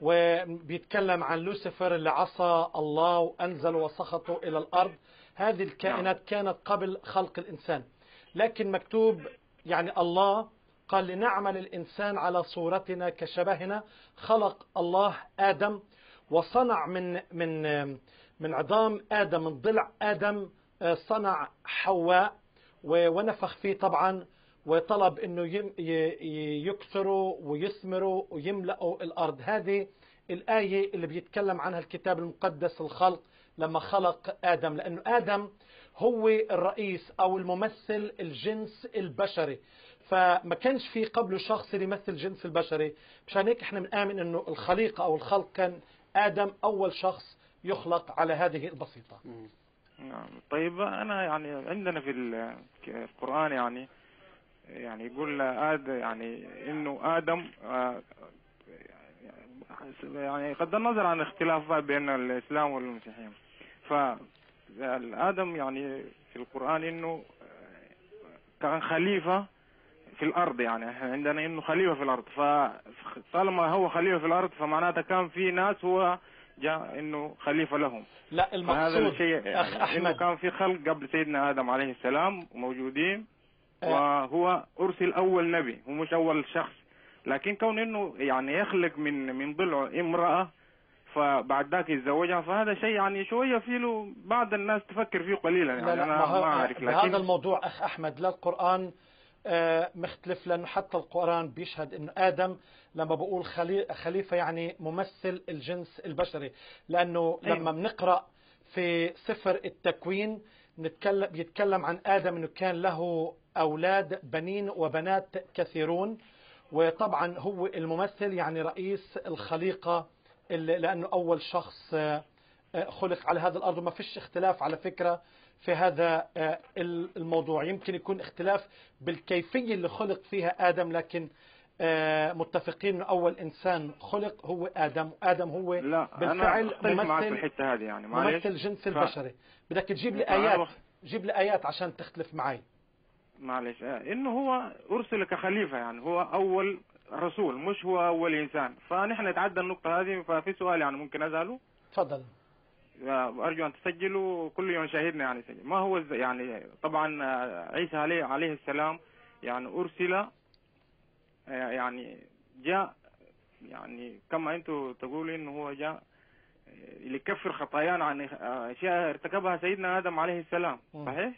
وبيتكلم عن لوسيفر اللي عصى الله وأنزل وسخطه إلى الأرض. هذه الكائنات كانت قبل خلق الإنسان. لكن مكتوب يعني الله قال لنعمل الإنسان على صورتنا كشبهنا. خلق الله آدم وصنع من من من عظام آدم من ضلع آدم آه، صنع حواء ونفخ فيه طبعا. وطلب إنه يكثروا ويثمروا ويملأوا الأرض. هذه الآية اللي بيتكلم عنها الكتاب المقدس الخلق. لما خلق آدم لأنه آدم هو الرئيس أو الممثل الجنس البشري. فما كانش في قبله شخص يمثل الجنس البشري. مشان هيك إحنا بنآمن إنه الخليقة أو الخلق كان آدم أول شخص يخلق على هذه البسيطة. نعم. طيب أنا يعني عندنا في ال- في القرآن يعني يعني يقول آد يعني إنه آدم آه، يعني قد النظر عن اختلافات بين الإسلام والمسيحيين. فآدم يعني في القرآن إنه كان خليفة في الأرض يعني عندنا إنه خليفة في الأرض. فطالما هو خليفة في الأرض فمعناتها كان في ناس هو جاء إنه خليفة لهم. لا المقصود الشيء أخ يعني إنه أحمد كان في خلق قبل سيدنا آدم عليه السلام موجودين آه. وهو أرسل أول نبي هو مش أول شخص. لكن كون إنه يعني يخلق من من ضلع امرأة فبعد ذاك يتزوجها فهذا شيء يعني شوية فيه له بعض الناس تفكر فيه قليلا يعني لا لا أنا ما أعرف بهذا لكن الموضوع أخ أحمد لا القرآن آه، مختلف لأنه حتى القرآن بيشهد أنه آدم لما بقول خلي- خليفة يعني ممثل الجنس البشري لأنه أيوة. لما بنقرأ في سفر التكوين نتكلم بيتكلم عن آدم أنه كان له أولاد بنين وبنات كثيرون وطبعا هو الممثل يعني رئيس الخليقة اللي- لأنه أول شخص آه، آه، خلق على هذا الأرض. وما فيش اختلاف على فكرة في هذا آه، الموضوع. يمكن يكون اختلاف بالكيفية اللي خلق فيها آدم لكن متفقين أنه أول إنسان خلق هو آدم آدم هو لا بالفعل أنا ممثل الحتة هذه يعني معلش ممثل الجنس ف- البشري. بدك تجيب لي بخ- جيب لي آيات عشان تختلف معي. معلش إنه هو أرسل كخليفة يعني هو أول رسول مش هو أول إنسان. فنحن نتعدى النقطة هذه ففي سؤال يعني ممكن أسأله. تفضل. آه، أرجو أن تسجلوا كل يوم شاهدنا يعني سجل. ما هو يعني طبعا آه، عيسى عليه عليه السلام يعني أرسل آه، يعني جاء يعني كما أنتم تقولوا إنه هو جاء ليكفر خطايانا عن أشياء ارتكبها سيدنا آدم عليه السلام. صحيح؟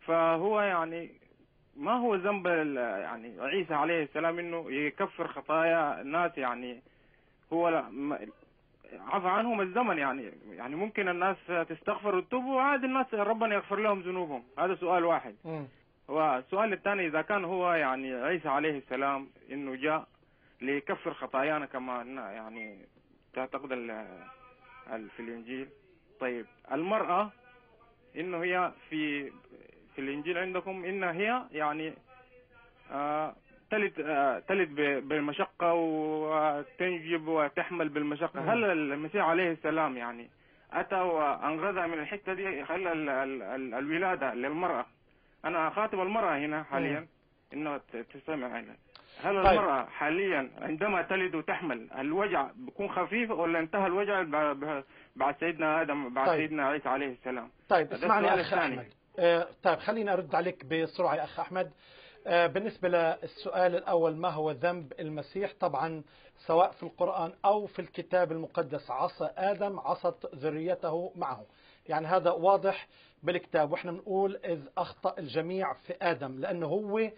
فهو يعني ما هو ذنب يعني عيسى عليه السلام إنه يكفر خطايا الناس يعني هو لا ما- عفى عنهم الزمن يعني. يعني ممكن الناس تستغفر وتتوب وعادي الناس ربنا يغفر لهم ذنوبهم. هذا سؤال واحد. والسؤال الثاني إذا كان هو يعني عيسى عليه السلام إنه جاء ليكفر خطايانا كما يعني تعتقد في الانجيل طيب المرأة إنه هي في في الإنجيل عندكم انها هي يعني آه تلد آه تلد بالمشقة وتنجب وتحمل بالمشقة مم. هل المسيح عليه السلام يعني أتى وأنقذها من الحتة دي خلى ال- ال- ال- الولادة للمرأة أنا خاطب المرأة هنا حاليا إنه تستمع هنا هل طيب. المرأة حاليا عندما تلد وتحمل الوجع بيكون خفيف ولا انتهى الوجع بعد سيدنا آدم بعد طيب. سيدنا عيسى عليه السلام طيب اسمعني أخ الثاني. أحمد طيب خليني أرد عليك بسرعة يا أخ أحمد. آه، بالنسبة للسؤال الأول ما هو ذنب المسيح؟ طبعا سواء في القرآن أو في الكتاب المقدس عصى آدم عصت ذريته معه. يعني هذا واضح بالكتاب. وإحنا بنقول إذ أخطأ الجميع في آدم لأنه هو آه،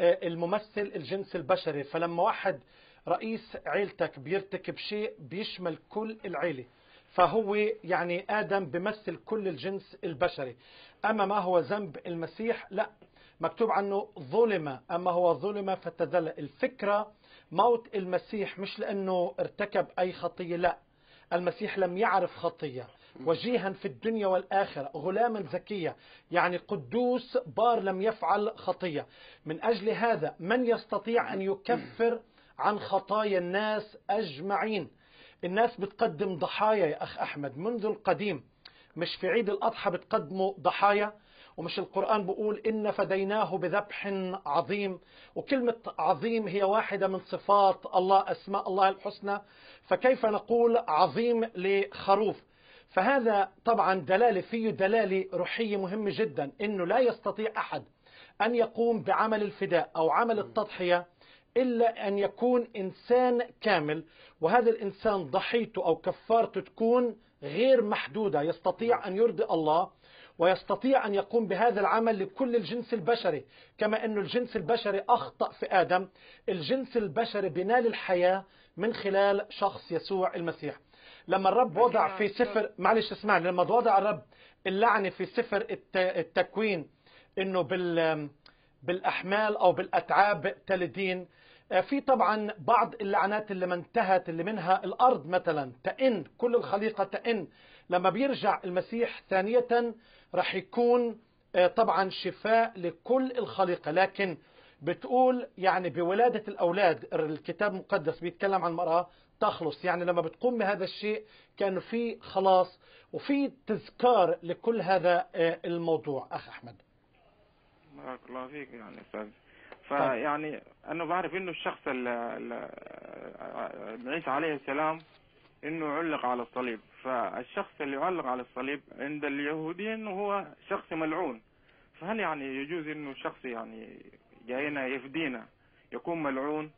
الممثل الجنس البشري. فلما واحد رئيس عيلتك بيرتكب شيء بيشمل كل العيلة فهو يعني آدم بمثل كل الجنس البشري. أما ما هو ذنب المسيح؟ لا. مكتوب عنه ظلم. أما هو ظلم فتذل الفكرة موت المسيح مش لأنه ارتكب أي خطية لا. المسيح لم يعرف خطية. وجيها في الدنيا والآخرة. غلاما زكيا يعني قدوس بار لم يفعل خطية. من أجل هذا من يستطيع أن يكفر عن خطايا الناس أجمعين؟ الناس بتقدم ضحايا يا أخ أحمد منذ القديم. مش في عيد الأضحى بتقدموا ضحايا ومش القرآن بيقول إن فديناه بذبح عظيم. وكلمة عظيم هي واحدة من صفات الله أسماء الله الحسنى. فكيف نقول عظيم لخروف؟ فهذا طبعا دلالة فيه دلالة روحية مهمة جدا إنه لا يستطيع أحد أن يقوم بعمل الفداء أو عمل التضحية إلا أن يكون إنسان كامل. وهذا الإنسان ضحيته أو كفارته تكون غير محدودة يستطيع أن يرضي الله ويستطيع أن يقوم بهذا العمل لكل الجنس البشري. كما أن الجنس البشري أخطأ في آدم الجنس البشري بنال الحياة من خلال شخص يسوع المسيح. لما الرب وضع في سفر معلش اسمعني لما وضع الرب اللعنة في سفر الت- التكوين إنه بال بالأحمال أو بالأتعاب تلدين في طبعا بعض اللعنات اللي ما انتهت اللي منها الأرض مثلا تئن كل الخليقة تئن. لما بيرجع المسيح ثانية راح يكون آه، طبعا شفاء لكل الخليقة. لكن بتقول يعني بولادة الأولاد الكتاب المقدس بيتكلم عن المرأة تخلص. يعني لما بتقوم بهذا الشيء كان في خلاص وفي تذكار لكل هذا آه، الموضوع. أخ أحمد. بارك الله فيك يعني أستاذ. فيعني أنا بعرف إنه الشخص ال- ال- عيسى عليه السلام إنه علق على الصليب. فالشخص اللي يعلق على الصليب عند اليهوديين هو شخص ملعون. فهل يعني يجوز إنه شخص يعني جاينا يفدينا يكون ملعون؟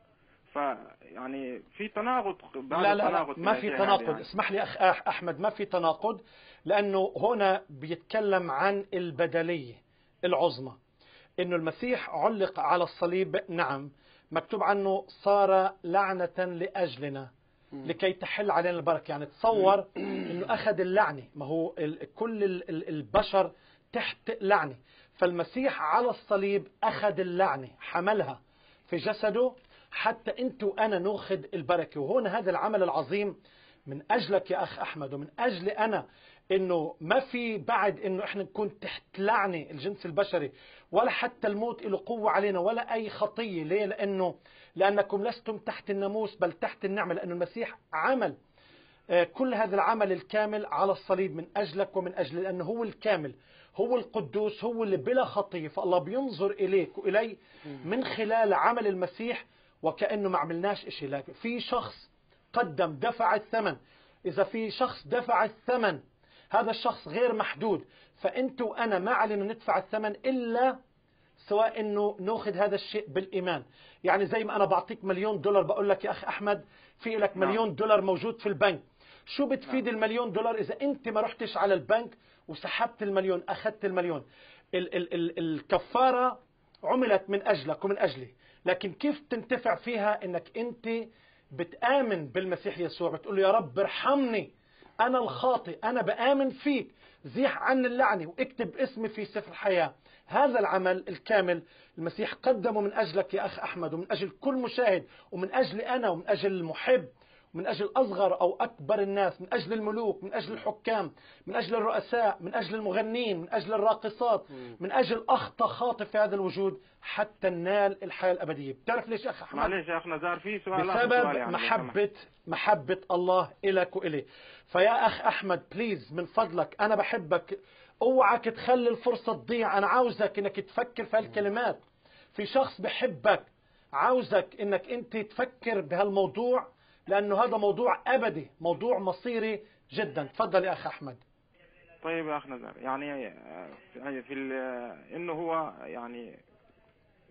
فيعني في تناقض بعد لا لا, لا ما في تناقض. يعني. اسمح لي أخ أح- أحمد ما في تناقض لأنه هنا بيتكلم عن البدلية العظمى. إنه المسيح علق على الصليب. نعم. مكتوب عنه صار لعنة لأجلنا لكي تحل علينا البركة. يعني تصور إنه أخذ اللعنة. ما هو كل ال- ال- البشر تحت لعنة. فالمسيح على الصليب أخذ اللعنة حملها في جسده حتى أنت وأنا ناخذ البركة. وهنا هذا العمل العظيم من أجلك يا أخ أحمد ومن اجلي أنا إنه ما في بعد إنه إحنا نكون تحت لعنة الجنس البشري ولا حتى الموت له قوة علينا ولا أي خطية. ليه؟ لأنه لأنكم لستم تحت الناموس بل تحت النعمة لأنه المسيح عمل آه، كل هذا العمل الكامل على الصليب من أجلك ومن أجل لأنه هو الكامل هو القدوس هو اللي بلا خطية. فالله بينظر إليك وإلي من خلال عمل المسيح وكأنه ما عملناش شيء لكن في شخص قدم دفع الثمن. إذا في شخص دفع الثمن هذا الشخص غير محدود. فأنت وأنا ما علينا ندفع الثمن إلا سواء إنه نأخذ هذا الشيء بالإيمان. يعني زي ما أنا بعطيك مليون دولار بقول لك يا اخ أحمد في لك نعم. مليون دولار موجود في البنك. شو بتفيد المليون دولار إذا أنت ما رحتش على البنك وسحبت المليون أخذت المليون؟ ال ال ال الكفارة عملت من أجلك ومن أجلي. لكن كيف تنتفع فيها إنك أنت بتآمن بالمسيح يسوع؟ بتقول له يا رب ارحمني. أنا الخاطئ أنا بآمن فيك. زيح عني اللعنة واكتب اسمي في سفر الحياة. هذا العمل الكامل المسيح قدمه من أجلك يا أخ أحمد ومن أجل كل مشاهد ومن أجل أنا ومن أجل المحب. من أجل أصغر أو أكبر الناس من أجل الملوك من أجل الحكام من أجل الرؤساء من أجل المغنين من أجل الراقصات من أجل أخطى خاطئ في هذا الوجود حتى ننال الحياة الأبدية. بتعرف ليش أخ أحمد؟ معلش يا اخ نزار في سؤال بسبب يعني. محبة محبة الله إلك وإلي فيا أخ أحمد بليز من فضلك أنا بحبك. أوعك تخلي الفرصة تضيع. أنا عاوزك إنك تفكر في هالكلمات. في شخص بحبك عاوزك إنك أنت تفكر بهالموضوع لأنه هذا موضوع أبدي موضوع مصيري جدا. تفضل يا أخ أحمد. طيب يا أخ نزار يعني آه، في في ال- إنه هو يعني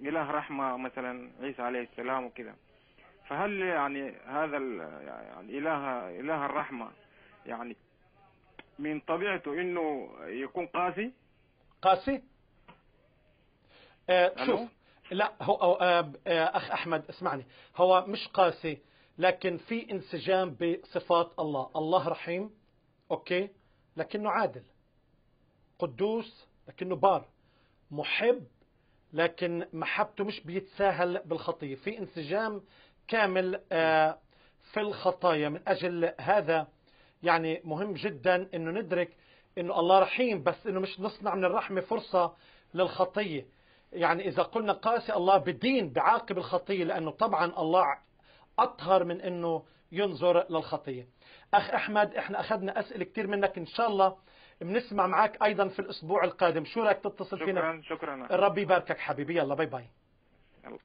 إله رحمة مثلا عيسى عليه السلام وكذا. فهل يعني هذا يعني اله إله الرحمة يعني من طبيعته إنه يكون قاسي؟ قاسي؟ آه؟ شوف لا هو هو- آه آه أخ أحمد اسمعني. هو مش قاسي. لكن في انسجام بصفات الله. الله رحيم okay؟ لكنه عادل قدوس لكنه بار محب لكن محبته مش بيتساهل بالخطية. في انسجام كامل آه في الخطايا. من أجل هذا يعني مهم جدا إنه ندرك إنه الله رحيم بس إنه مش نصنع من الرحمة فرصة للخطية. يعني إذا قلنا قاسي الله بدين بعاقب الخطية لأنه طبعا الله أطهر من إنه ينظر للخطية. أخ أحمد إحنا أخذنا أسئلة كثير منك إن شاء الله. بنسمع معك أيضا في الأسبوع القادم. شو رأيك تتصل فينا؟ شكرا شكرا. الرب يباركك حبيبي. يلا باي باي. يلا.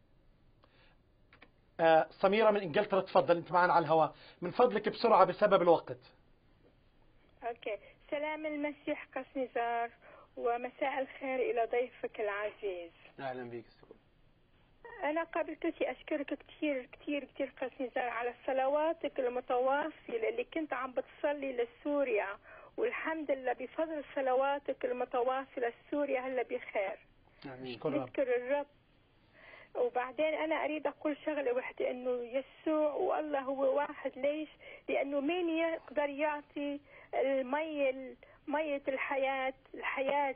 آه سميرة من إنجلترا تفضل. أنت معنا على الهواء. من فضلك بسرعة بسبب الوقت. أوكي. سلام المسيح قس نزار ومساء الخير إلى ضيفك العزيز. أهلا بيك أنا قابلتك أشكرك كثير كثير كثير قس نزار على صلواتك المتواصلة اللي كنت عم بتصلي لسوريا. والحمد لله بفضل صلواتك المتواصلة سوريا هلا بخير. نشكر رب نذكر الرب. وبعدين أنا أريد أقول شغلة واحدة إنه يسوع والله هو واحد. ليش؟ لأنه مين يقدر يعطي المية مية الحياة الحياة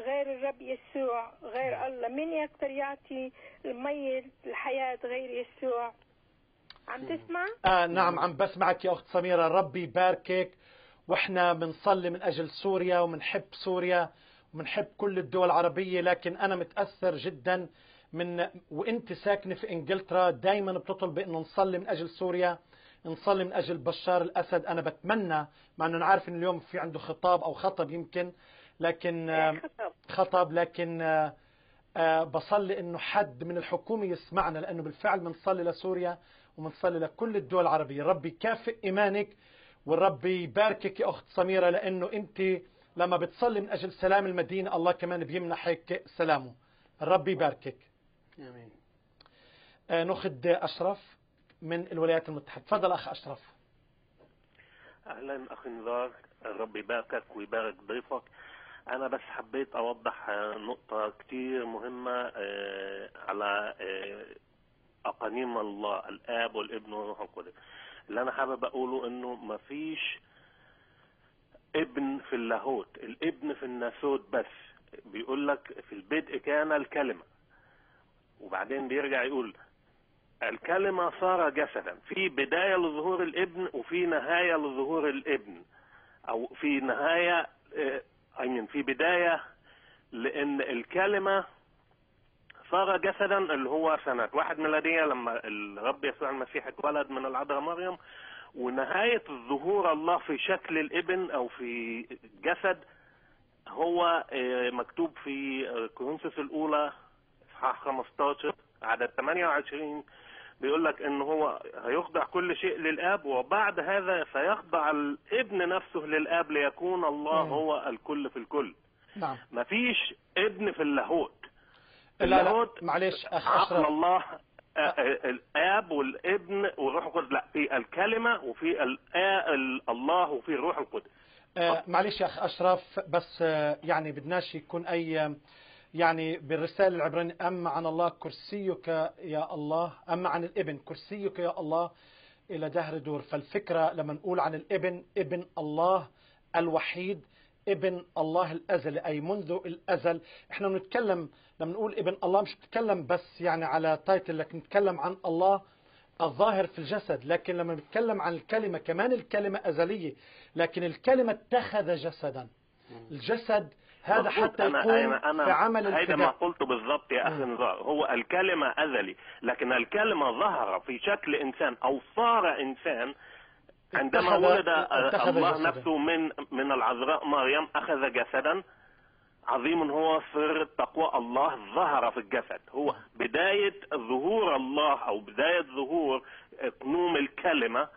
غير الرب يسوع غير الله. مين يقدر يعطي المية الحياة غير يسوع؟ عم تسمع؟ آه نعم عم بسمعك يا أخت سميرة. ربي يباركك. وإحنا بنصلي من أجل سوريا وبنحب سوريا وبنحب كل الدول العربية لكن أنا متأثر جدا من وإنت ساكنة في إنجلترا. دائما بتطلب إنه نصلي من أجل سوريا نصلي من أجل بشار الأسد. أنا بتمنى مع إنه عارف ان اليوم في عنده خطاب أو خطب يمكن لكن آه، خطب لكن آه، آه، بصلي إنه حد من الحكومة يسمعنا لأنه بالفعل بنصلي لسوريا وبنصلي لكل الدول العربية. ربي يكافئ إيمانك والرب يباركك يا أخت سميرة لأنه أنت لما بتصلي من أجل سلام المدينة الله كمان بيمنحك سلامه. الرب يباركك. آمين. آه، ناخذ أشرف من الولايات المتحدة. تفضل أخ أشرف. أهلا أخي نزار. الرب يباركك ويبارك ضيفك. أنا بس حبيت أوضح آه، نقطة كتير مهمة آه، على آه، أقانيم الله الآب والابن والروح القدس اللي أنا حابب أقوله إنه مفيش ابن في اللاهوت الابن في الناسوت بس. بيقول لك في البدء كان الكلمة. وبعدين بيرجع يقول الكلمة صار جسدا. في بداية لظهور الابن وفي نهاية لظهور الابن. أو في نهاية أي في بداية لأن الكلمة صار جسدا اللي هو سنة واحد ميلادية لما الرب يسوع المسيح اتولد من العذراء مريم ونهاية ظهور الله في شكل الإبن أو في جسد هو آه، مكتوب في آه، كورنثوس الأولى إصحاح 15 عدد 28 بيقول لك إن هو هيخضع كل شيء للآب وبعد هذا سيخضع الابن نفسه للآب ليكون الله مم. هو الكل في الكل. نعم. مفيش ابن في اللاهوت. لا لا اللاهوت معلش أخ عقل الله آه، آه، الآب والابن والروح القدس. لا في الكلمة وفي ال- الله وفي الروح القدس. آه، معلش يا أخ أشرف بس آه، يعني بدناش يكون أي آه، يعني بالرسالة العبرانية أما عن الله كرسيك يا الله أما عن الإبن كرسيك يا الله إلى دهر دور فالفكرة لما نقول عن الإبن إبن الله الوحيد إبن الله الازلي أي منذ الأزل. إحنا بنتكلم لما نقول إبن الله مش بنتكلم بس يعني على تايتل لكن نتكلم عن الله الظاهر في الجسد. لكن لما نتكلم عن الكلمة كمان الكلمة أزلية لكن الكلمة اتخذ جسدا. الجسد هذا. حتى يكون أنا أنا في عمل هيدا ما قلته بالضبط يا أخي نزار. هو الكلمة أزلي لكن الكلمة ظهر في شكل إنسان أو صار إنسان عندما ولد الله جسدا. نفسه من من العذراء مريم أخذ جسدا. عظيم هو سر التقوى الله ظهر في الجسد. هو بداية ظهور الله أو بداية ظهور قنوم الكلمة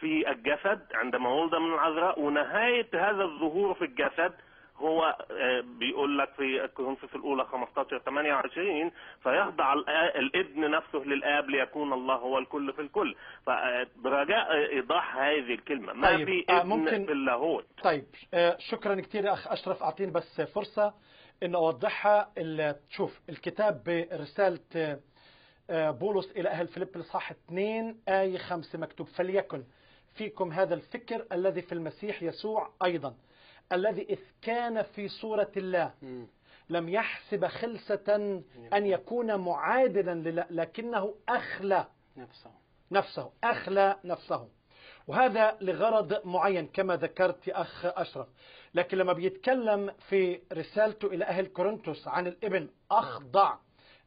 في الجسد عندما ولد من العذراء ونهاية هذا الظهور في الجسد هو آه، بيقول لك في كورنثوس الأولى 15 28 فيخضع الابن نفسه للآب ليكون الله هو الكل في الكل. فبرجاء إيضاح هذه الكلمة. ما طيب، في آه، ابن ممكن- في اللاهوت. طيب آه، شكرا كثير يا أخ أشرف أعطيني بس فرصة أن أوضحها. ال- شوف الكتاب برسالة آه، آه، بولس إلى أهل فيليب الإصحاح 2 آية 5 مكتوب. فليكن فيكم هذا الفكر الذي في المسيح يسوع أيضا. الذي إذ كان في صورة الله. لم يحسب خلسة أن يكون معادلا لله لكنه أخلى نفسه. نفسه أخلى نفسه. وهذا لغرض معين كما ذكرت يا أخ أشرف. لكن لما بيتكلم في رسالته إلى أهل كورنثوس عن الإبن أخضع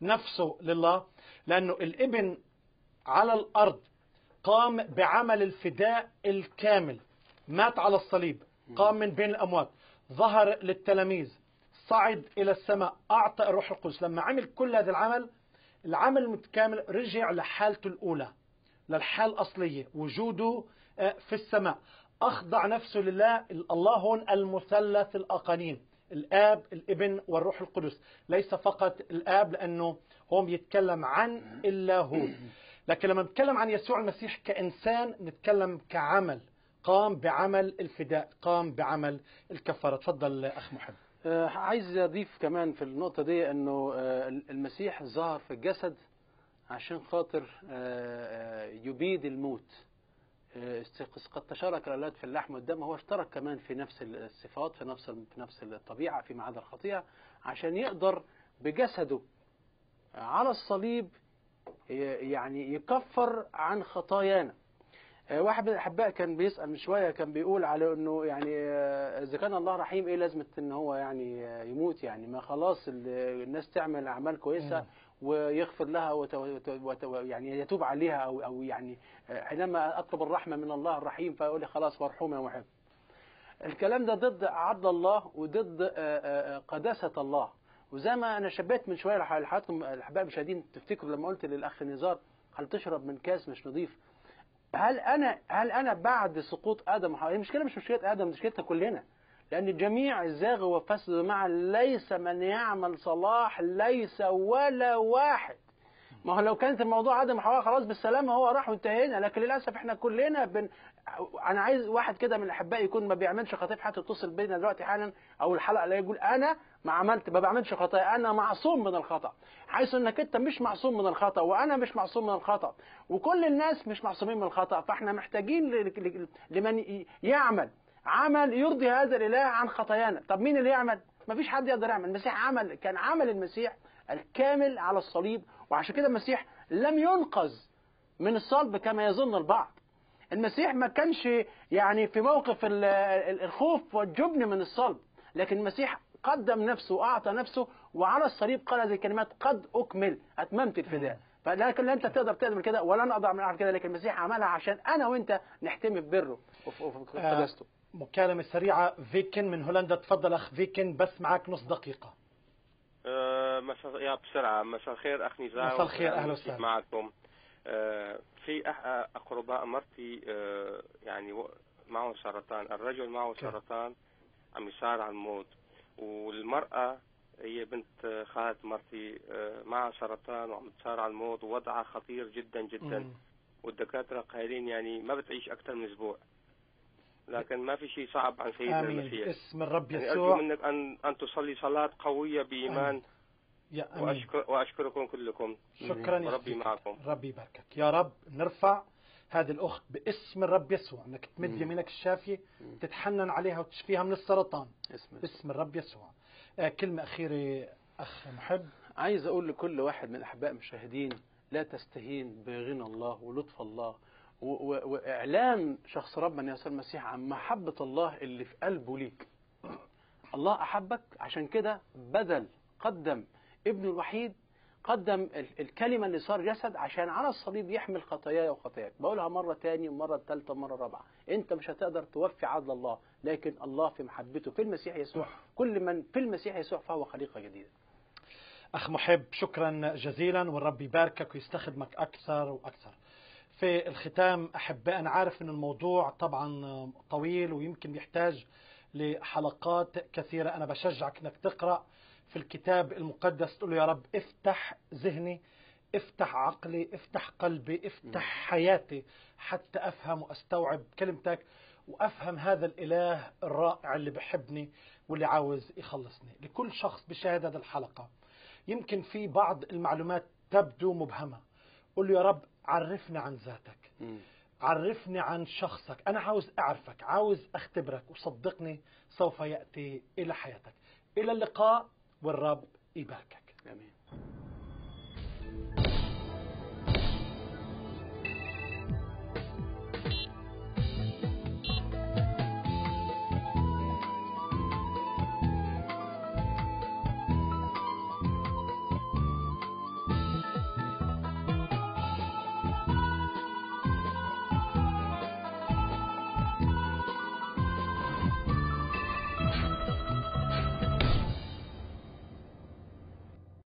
نفسه لله لأنه الإبن على الأرض قام بعمل الفداء الكامل مات على الصليب. قام من بين الأموات. ظهر للتلاميذ. صعد إلى السماء. أعطى الروح القدس. لما عمل كل هذا العمل العمل المتكامل رجع لحالته الأولى للحال الأصلية وجوده آه، في السماء. أخضع نفسه لله الله هون المثلث الأقانيم. الآب الابن والروح القدس. ليس فقط الآب لأنه هو بيتكلم عن اللاهوت. لكن لما نتكلم عن يسوع المسيح كإنسان نتكلم كعمل. قام بعمل الفداء قام بعمل الكفارة. تفضل أخ محب آه، عايز أضيف كمان في النقطة دي إنه آه، المسيح ظهر في الجسد عشان خاطر آه، يبيد الموت. قد تشارك الأولاد في اللحم والدم هو اشترك كمان في نفس الصفات في نفس في نفس الطبيعة فيما عدا الخطيئة عشان يقدر بجسده على الصليب يعني يكفر عن خطايانا. واحد من الأحباء كان بيسأل من شوية كان بيقول على إنه يعني آه، إذا كان الله رحيم إيه لازمة إن هو يعني آه، يموت يعني ما خلاص ال- الناس تعمل أعمال كويسة. ويغفر لها وت... وت... وت... يعني يتوب عليها أو أو يعني آه، حينما أطلب الرحمة من الله الرحيم فيقول لي خلاص مرحوم يا محب. الكلام ده ضد عدل الله وضد آه، آه، آه، قداسة الله وزي ما أنا شبهت من شوية لح- لحضراتكم الأحباء المشاهدين تفتكروا لما قلت للأخ نزار هل تشرب من كاس مش نظيف هل أنا هل أنا بعد سقوط آدم وحواء المشكلة مش مشكلة آدم مشكلتنا كلنا. لأن الجميع زاغوا وفسدوا معا ليس من يعمل صلاح ليس ولا واحد. ما هو لو كانت الموضوع آدم وحواء خلاص بالسلامة هو راح وانتهينا. لكن للأسف إحنا كلنا بن... أنا عايز واحد كده من الاحباء يكون ما بيعملش في حياته يتصل بينا دلوقتي حالا أو الحلقة اللي يقول أنا ما عملت ما بعملش خطايا أنا معصوم من الخطأ. حيث إنك أنت مش معصوم من الخطأ وأنا مش معصوم من الخطأ وكل الناس مش معصومين من الخطأ فإحنا محتاجين. لمن يعمل. عمل يرضي هذا الإله عن خطايانا. طب مين اللي يعمل؟ ما فيش حد يقدر يعمل. المسيح عمل كان عمل المسيح الكامل على الصليب وعشان كده المسيح لم ينقذ من الصلب كما يظن البعض. المسيح ما كانش يعني في موقف ال- ال- الخوف والجبن من الصلب لكن المسيح قدم نفسه واعطى نفسه وعلى الصليب قال هذه الكلمات قد أكمل أتممت الفداء. فلكن لا أنت تقدر تعمل كده ولا أنا أقدر اعمل كده لكن المسيح عملها عشان أنا وأنت نحتمي ببره وف- وف- آه، وقداسته مكالمة سريعة فيكن من هولندا تفضل أخ فيكن بس معك نص دقيقة. آه، مساء يا بسرعة. مساء الخير أخ نزار مساء الخير، كيف وسهلا. معكم. في أح- أقرباء مرتي آه، يعني معه سرطان. الرجل معه؟ سرطان عم يسارع الموت. والمرأة هي بنت خالة مرتي آه، معها سرطان وعم تسارع الموت. ووضعها خطير جدا جدا. مم. والدكاترة قايلين يعني ما بتعيش أكثر من أسبوع. لكن ما في شيء صعب عن سيدنا آمين. المسيح. باسم الرب يعني أرجو يسوع. منك أن أن تصلي صلاة قوية بإيمان. يا أمين. وأشكر وأشكركم كلكم. شكرا يا أخي معكم. ربي يباركك. يا رب نرفع هذه الأخت باسم الرب يسوع أنك تمد. يمينك الشافية تتحنن عليها وتشفيها من السرطان. اسم باسم الرب يسوع. آه، كلمة أخيرة أخ محب. عايز أقول لكل واحد من الاحباء المشاهدين لا تستهين بغنى الله ولطف الله. و- و- وإعلان شخص ربنا يسوع المسيح عن محبة الله اللي في قلبه ليك. الله أحبك عشان كده بدل قدم. ابنه الوحيد قدم ال- الكلمة اللي صار جسد عشان على الصليب يحمل خطاياي وخطاياك. بقولها مرة تاني ومرة ثالثه ومرة رابعة. انت مش هتقدر توفي عدل الله لكن الله في محبته. في المسيح يسوع كل من في المسيح يسوع فهو خليقة جديدة. أخ محب شكرا جزيلا والرب يباركك ويستخدمك أكثر وأكثر. في الختام أحباء أنا عارف أن الموضوع طبعا طويل ويمكن يحتاج لحلقات كثيرة. أنا بشجعك أنك تقرأ في الكتاب المقدس تقول له يا رب افتح ذهني افتح عقلي افتح قلبي افتح حياتي حتى أفهم وأستوعب كلمتك وأفهم هذا الإله الرائع اللي بحبني واللي عاوز يخلصني. لكل شخص بشاهد هذه الحلقة. يمكن في بعض المعلومات تبدو مبهمة. قل له يا رب عرفني عن ذاتك. عرفني عن شخصك. أنا عاوز أعرفك عاوز أختبرك وصدقني سوف يأتي إلى حياتك. إلى اللقاء. والرب يباركك. آمين.